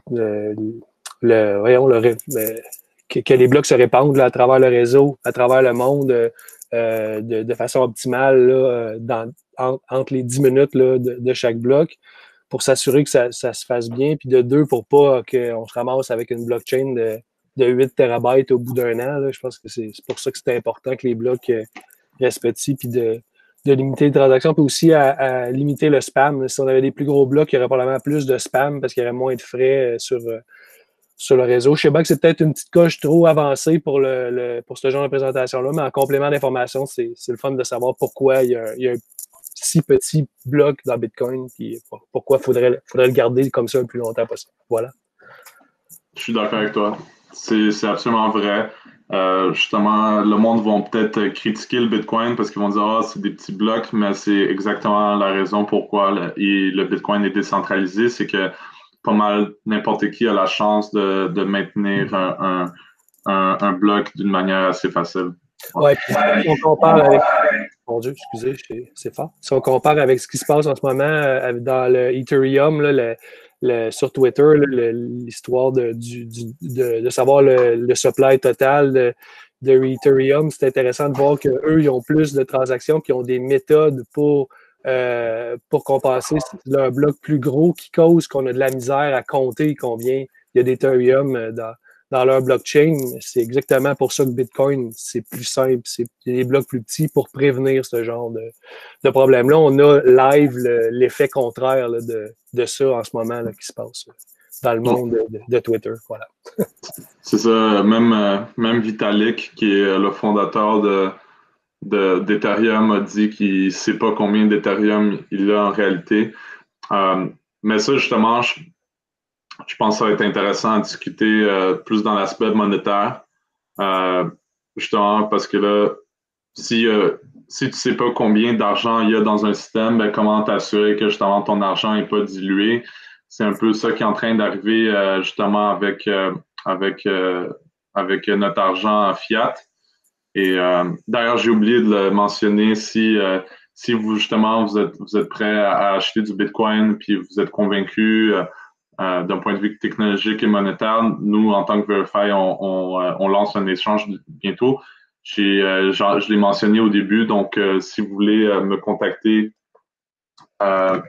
le, voyons, le, que, les blocs se répandent à travers le réseau, à travers le monde de, façon optimale dans, entre les 10 minutes là, de, chaque bloc pour s'assurer que ça, ça, se fasse bien, puis de deux, pour pas qu'on se ramasse avec une blockchain de de 8 terabytes au bout d'un an. Je pense que c'est pour ça que c'est important que les blocs euh, restent petits, puis de, limiter les transactions, puis aussi à, limiter le spam. Si on avait des plus gros blocs, il y aurait probablement plus de spam parce qu'il y aurait moins de frais euh, sur, euh, sur le réseau. Je sais pas que c'est peut-être une petite coche trop avancée pour, le, pour ce genre de présentation-là, mais en complément d'information, c'est le fun de savoir pourquoi il y, a, il y a un si petit bloc dans Bitcoin, puis pourquoi il faudrait, faudrait le garder comme ça le plus longtemps possible. Voilà.
Je suis d'accord avec toi. C'est absolument vrai. Euh, justement, le monde va peut-être critiquer le Bitcoin parce qu'ils vont dire ah, c'est des petits blocs, mais c'est exactement la raison pourquoi le, Bitcoin est décentralisé. C'est que pas mal n'importe qui a la chance de, maintenir un, bloc d'une manière assez facile.
Oui, si on compare avec. Mon Dieu, excusez, c'est fort. Si on compare avec ce qui se passe en ce moment euh, dans le Ethereum, là, le, sur Twitter, l'histoire de, de, savoir le, supply total de, Ethereum. C'est intéressant de voir qu'eux, ils ont plus de transactions, qui ont des méthodes pour, euh, pour compenser leur bloc plus gros qui cause qu'on a de la misère à compter combien il y a d'Ethereum euh, dans, dans leur blockchain. C'est exactement pour ça que Bitcoin, c'est plus simple. C'est des blocs plus petits pour prévenir ce genre de, de problème-là. On a live l'effet contraire de, de, ça en ce moment qui se passe dans le monde de, Twitter. Voilà.
c'est ça. Même, euh, même Vitalik, qui est le fondateur de d'Ethereum a dit qu'il ne sait pas combien d'Ethereum il a en réalité. Euh, mais ça, justement, je, je pense que ça va être intéressant à discuter euh, plus dans l'aspect monétaire. Euh, justement, parce que là, si, euh, tu ne sais pas combien d'argent il y a dans un système, ben, comment t'assurer que justement ton argent n'est pas dilué? C'est un peu ça qui est en train d'arriver justement avec, notre argent fiat. Et d'ailleurs, j'ai oublié de le mentionner si, si vous justement vous êtes, vous êtes prêt à acheter du Bitcoin puis vous êtes convaincu d'un point de vue technologique et monétaire, nous, en tant que Verify, on, lance un échange bientôt. je l'ai mentionné au début, donc si vous voulez me contacter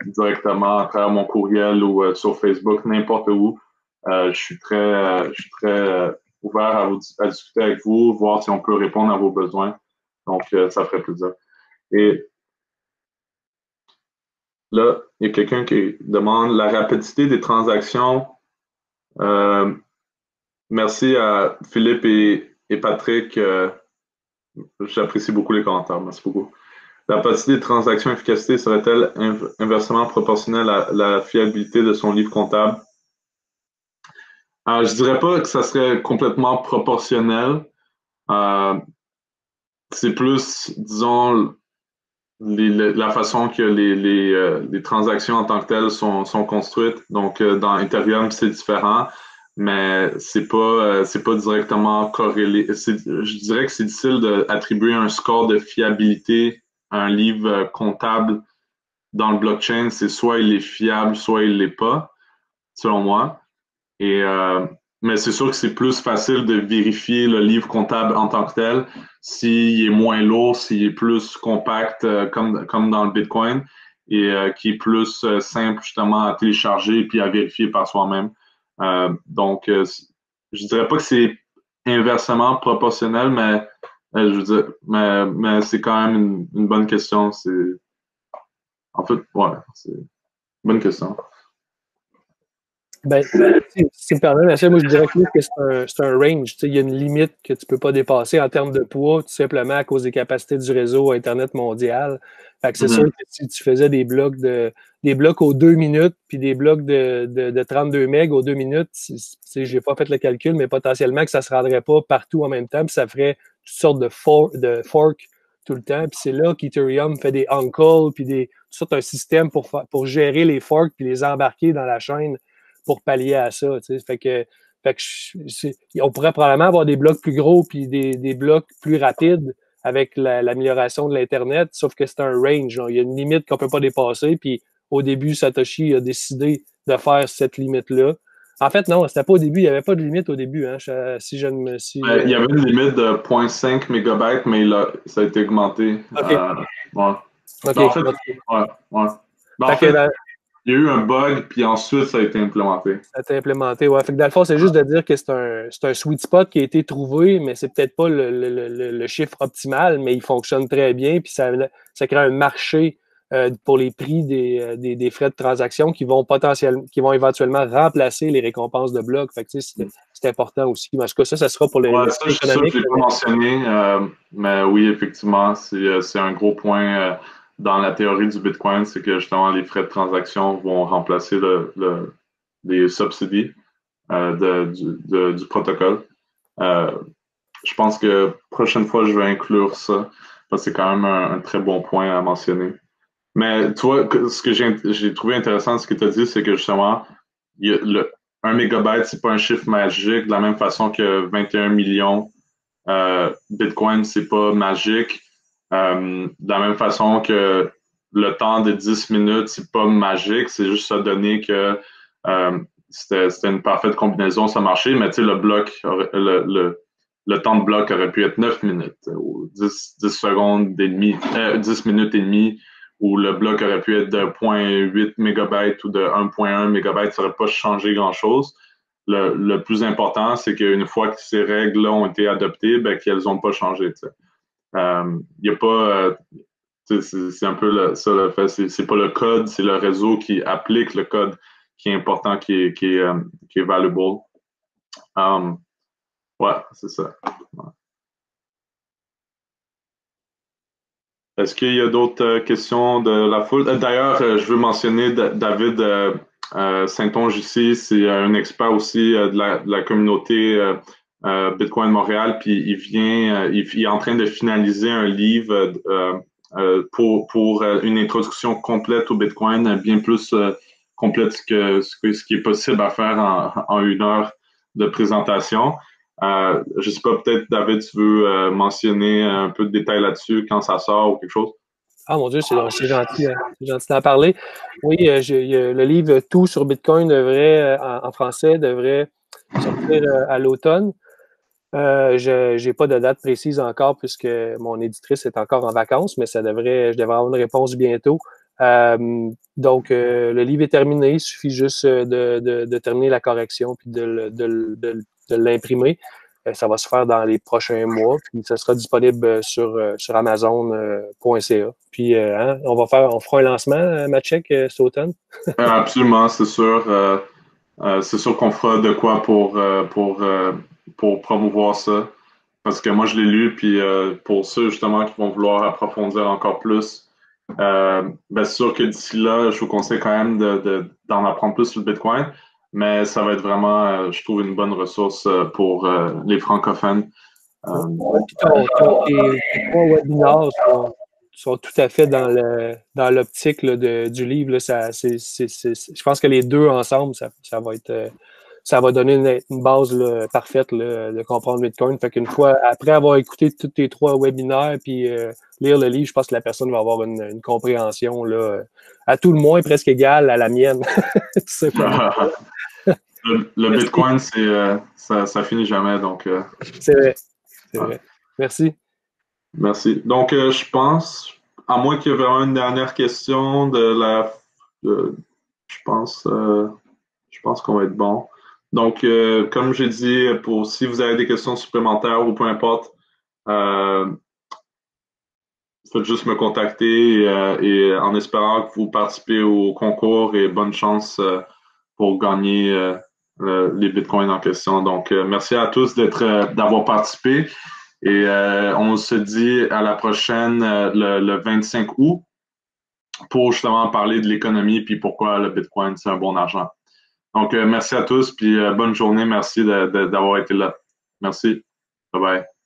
directement à travers mon courriel ou sur Facebook, n'importe où, je suis très, je suis très ouvert à, à, discuter avec vous, voir si on peut répondre à vos besoins. Donc, ça ferait plaisir. Et Là, il y a quelqu'un qui demande la rapidité des transactions. Euh, merci à Philippe et, Patrick. Euh, j'apprécie beaucoup les commentaires. Merci beaucoup. La rapidité des transactions efficacité serait-elle inversement proportionnelle à la fiabilité de son livre comptable? Euh, je ne dirais pas que ça serait complètement proportionnel. c'est plus, disons, la façon que les, euh, les, transactions en tant que telles sont, sont construites. Donc, euh, dans Ethereum, c'est différent, mais c'est pas, euh, c'est pas directement corrélé. Je dirais que c'est difficile d'attribuer un score de fiabilité à un livre comptable dans le blockchain. C'est soit il est fiable, soit il l'est pas, selon moi. Et mais c'est sûr que c'est plus facile de vérifier le livre comptable en tant que tel s'il est moins lourd, s'il est plus compact euh, comme, comme dans le Bitcoin et euh, qui est plus euh, simple justement à télécharger puis à vérifier par soi-même. donc, je dirais pas que c'est inversement proportionnel, mais je veux dire, mais, mais c'est quand même une, bonne question. C'est en fait, ouais, c'est une bonne question.
Ben, si tu me permets, moi, je dirais que c'est un, range. Il y a une limite que tu ne peux pas dépasser en termes de poids, tout simplement à cause des capacités du réseau Internet mondial. Fait que c'est mm-hmm. sûr que si tu faisais des blocs de des blocs aux deux minutes, puis des blocs de, de, 32 MB aux deux minutes, je n'ai pas fait le calcul, mais potentiellement que ça ne se rendrait pas partout en même temps, puis ça ferait toutes sortes de, de forks tout le temps. Puis c'est là qu'Ethereum fait des on-call, puis des, tout sortes un système pour, pour gérer les forks, puis les embarquer dans la chaîne pour pallier à ça. Fait que, on pourrait probablement avoir des blocs plus gros puis des, blocs plus rapides avec l'amélioration de l'Internet, sauf que c'est un range. Il y a une limite qu'on ne peut pas dépasser. Puis au début, Satoshi a décidé de faire cette limite-là. En fait, non, c'était pas au début. Il n'y avait pas de limite au début. Hein, si je me
il y avait une limite de 0.5 MB, mais ça a été augmenté. OK. Il y a eu un bug, puis ensuite, ça a été implémenté.
Ça a été implémenté, ouais. Fait que dans le fond, c'est juste de dire que c'est un, un, sweet spot qui a été trouvé, mais c'est peut-être pas le, le, le, chiffre optimal, mais il fonctionne très bien, puis ça, ça crée un marché euh, pour les prix des, euh, des, des, frais de transaction qui vont potentiellement, qui vont éventuellement remplacer les récompenses de blocs. Fait que, c'est important aussi. En tout cas, ça, ça sera pour les.
Ouais, ça, je ne l'ai pas mentionné, euh, mais oui, effectivement, c'est un gros point dans la théorie du Bitcoin, c'est que justement les frais de transaction vont remplacer le, les subsidies euh, du, protocole. Euh, je pense que prochaine fois, je vais inclure ça parce que c'est quand même un, très bon point à mentionner. Mais toi, ce que j'ai trouvé intéressant, ce que tu as dit, c'est que justement, le, 1 mégabyte, c'est pas un chiffre magique, de la même façon que 21 millions euh, Bitcoin, c'est pas magique. Euh, de la même façon que le temps de 10 minutes, c'est pas magique, c'est juste ça donner que euh, c'était une parfaite combinaison, ça marchait, mais le bloc, le, le, temps de bloc aurait pu être 9 minutes ou 10, 10 secondes et demie, 10 euh, minutes et demie, ou le bloc aurait pu être de 0.8 MB ou de 1.1 MB, ça n'aurait pas changé grand-chose. Le, le, plus important, c'est qu'une fois que ces règles-là ont été adoptées, ben, qu'elles n'ont pas changé. Il euh, a pas. Euh, c'est un peu ça le fait. C'est pas le code, c'est le réseau qui applique le code qui est important, qui est, qui est, euh, valuable. Um, ouais, c'est ça. Est-ce qu'il y a d'autres questions de la foule? D'ailleurs, je veux mentionner David Saint-Onge ici, c'est un expert aussi de la, communauté Bitcoin Montréal, puis il vient, euh, il, est en train de finaliser un livre euh, pour, pour une introduction complète au Bitcoin, bien plus complète que ce, qui est possible à faire en, une heure de présentation. je ne sais pas, peut-être, David, tu veux mentionner un peu de détails là-dessus quand ça sort ou quelque chose?
Ah mon Dieu, c'est gentil, hein. gentil d'en parler. Oui, le livre Tout sur Bitcoin devrait, en, français, devrait sortir à l'automne. Je n'ai pas de date précise encore puisque mon éditrice est encore en vacances, mais ça devrait, je devrais avoir une réponse bientôt. donc, le livre est terminé. Il suffit juste de, terminer la correction puis de, l'imprimer. Euh, ça va se faire dans les prochains mois, puis ça sera disponible euh, sur, euh, sur Amazon.ca. Puis hein, on va faire, on fera un lancement, Matchek, cet automne?
Absolument, c'est sûr. c'est sûr qu'on fera de quoi pour, pour, pour promouvoir ça. Parce que moi, je l'ai lu, puis pour ceux justement qui vont vouloir approfondir encore plus, ben, c'est sûr que d'ici là, je vous conseille quand même d'en apprendre plus sur le Bitcoin mais ça va être vraiment, euh, je trouve, une bonne ressource euh, pour euh, les francophones.
tes, trois webinaires sont, tout à fait dans l'optique du livre. je pense que les deux ensemble, ça, va être ça va donner une, base parfaite de comprendre Bitcoin. Fait qu'une fois, après avoir écouté tous tes trois webinaires puis lire le livre, je pense que la personne va avoir une, compréhension là, à tout le moins presque égale à la mienne.
le, Bitcoin, c'est, euh, ça, ça, finit jamais. Donc, euh,
c'est vrai. C'est vrai. Merci.
Merci. Donc, euh, je pense, à moins qu'il y ait vraiment une dernière question de la. je pense, je pense qu'on va être bon. Donc, comme j'ai dit, pour si vous avez des questions supplémentaires ou peu importe, faites juste me contacter et, en espérant que vous participez au concours et bonne chance pour gagner euh, les bitcoins en question. Donc, euh, merci à tous d'être, euh, d'avoir participé. Et on se dit à la prochaine, le, 25 août, pour justement parler de l'économie puis pourquoi le Bitcoin, c'est un bon argent. Donc, merci à tous, puis bonne journée. Merci d'avoir été là. Merci. Bye bye.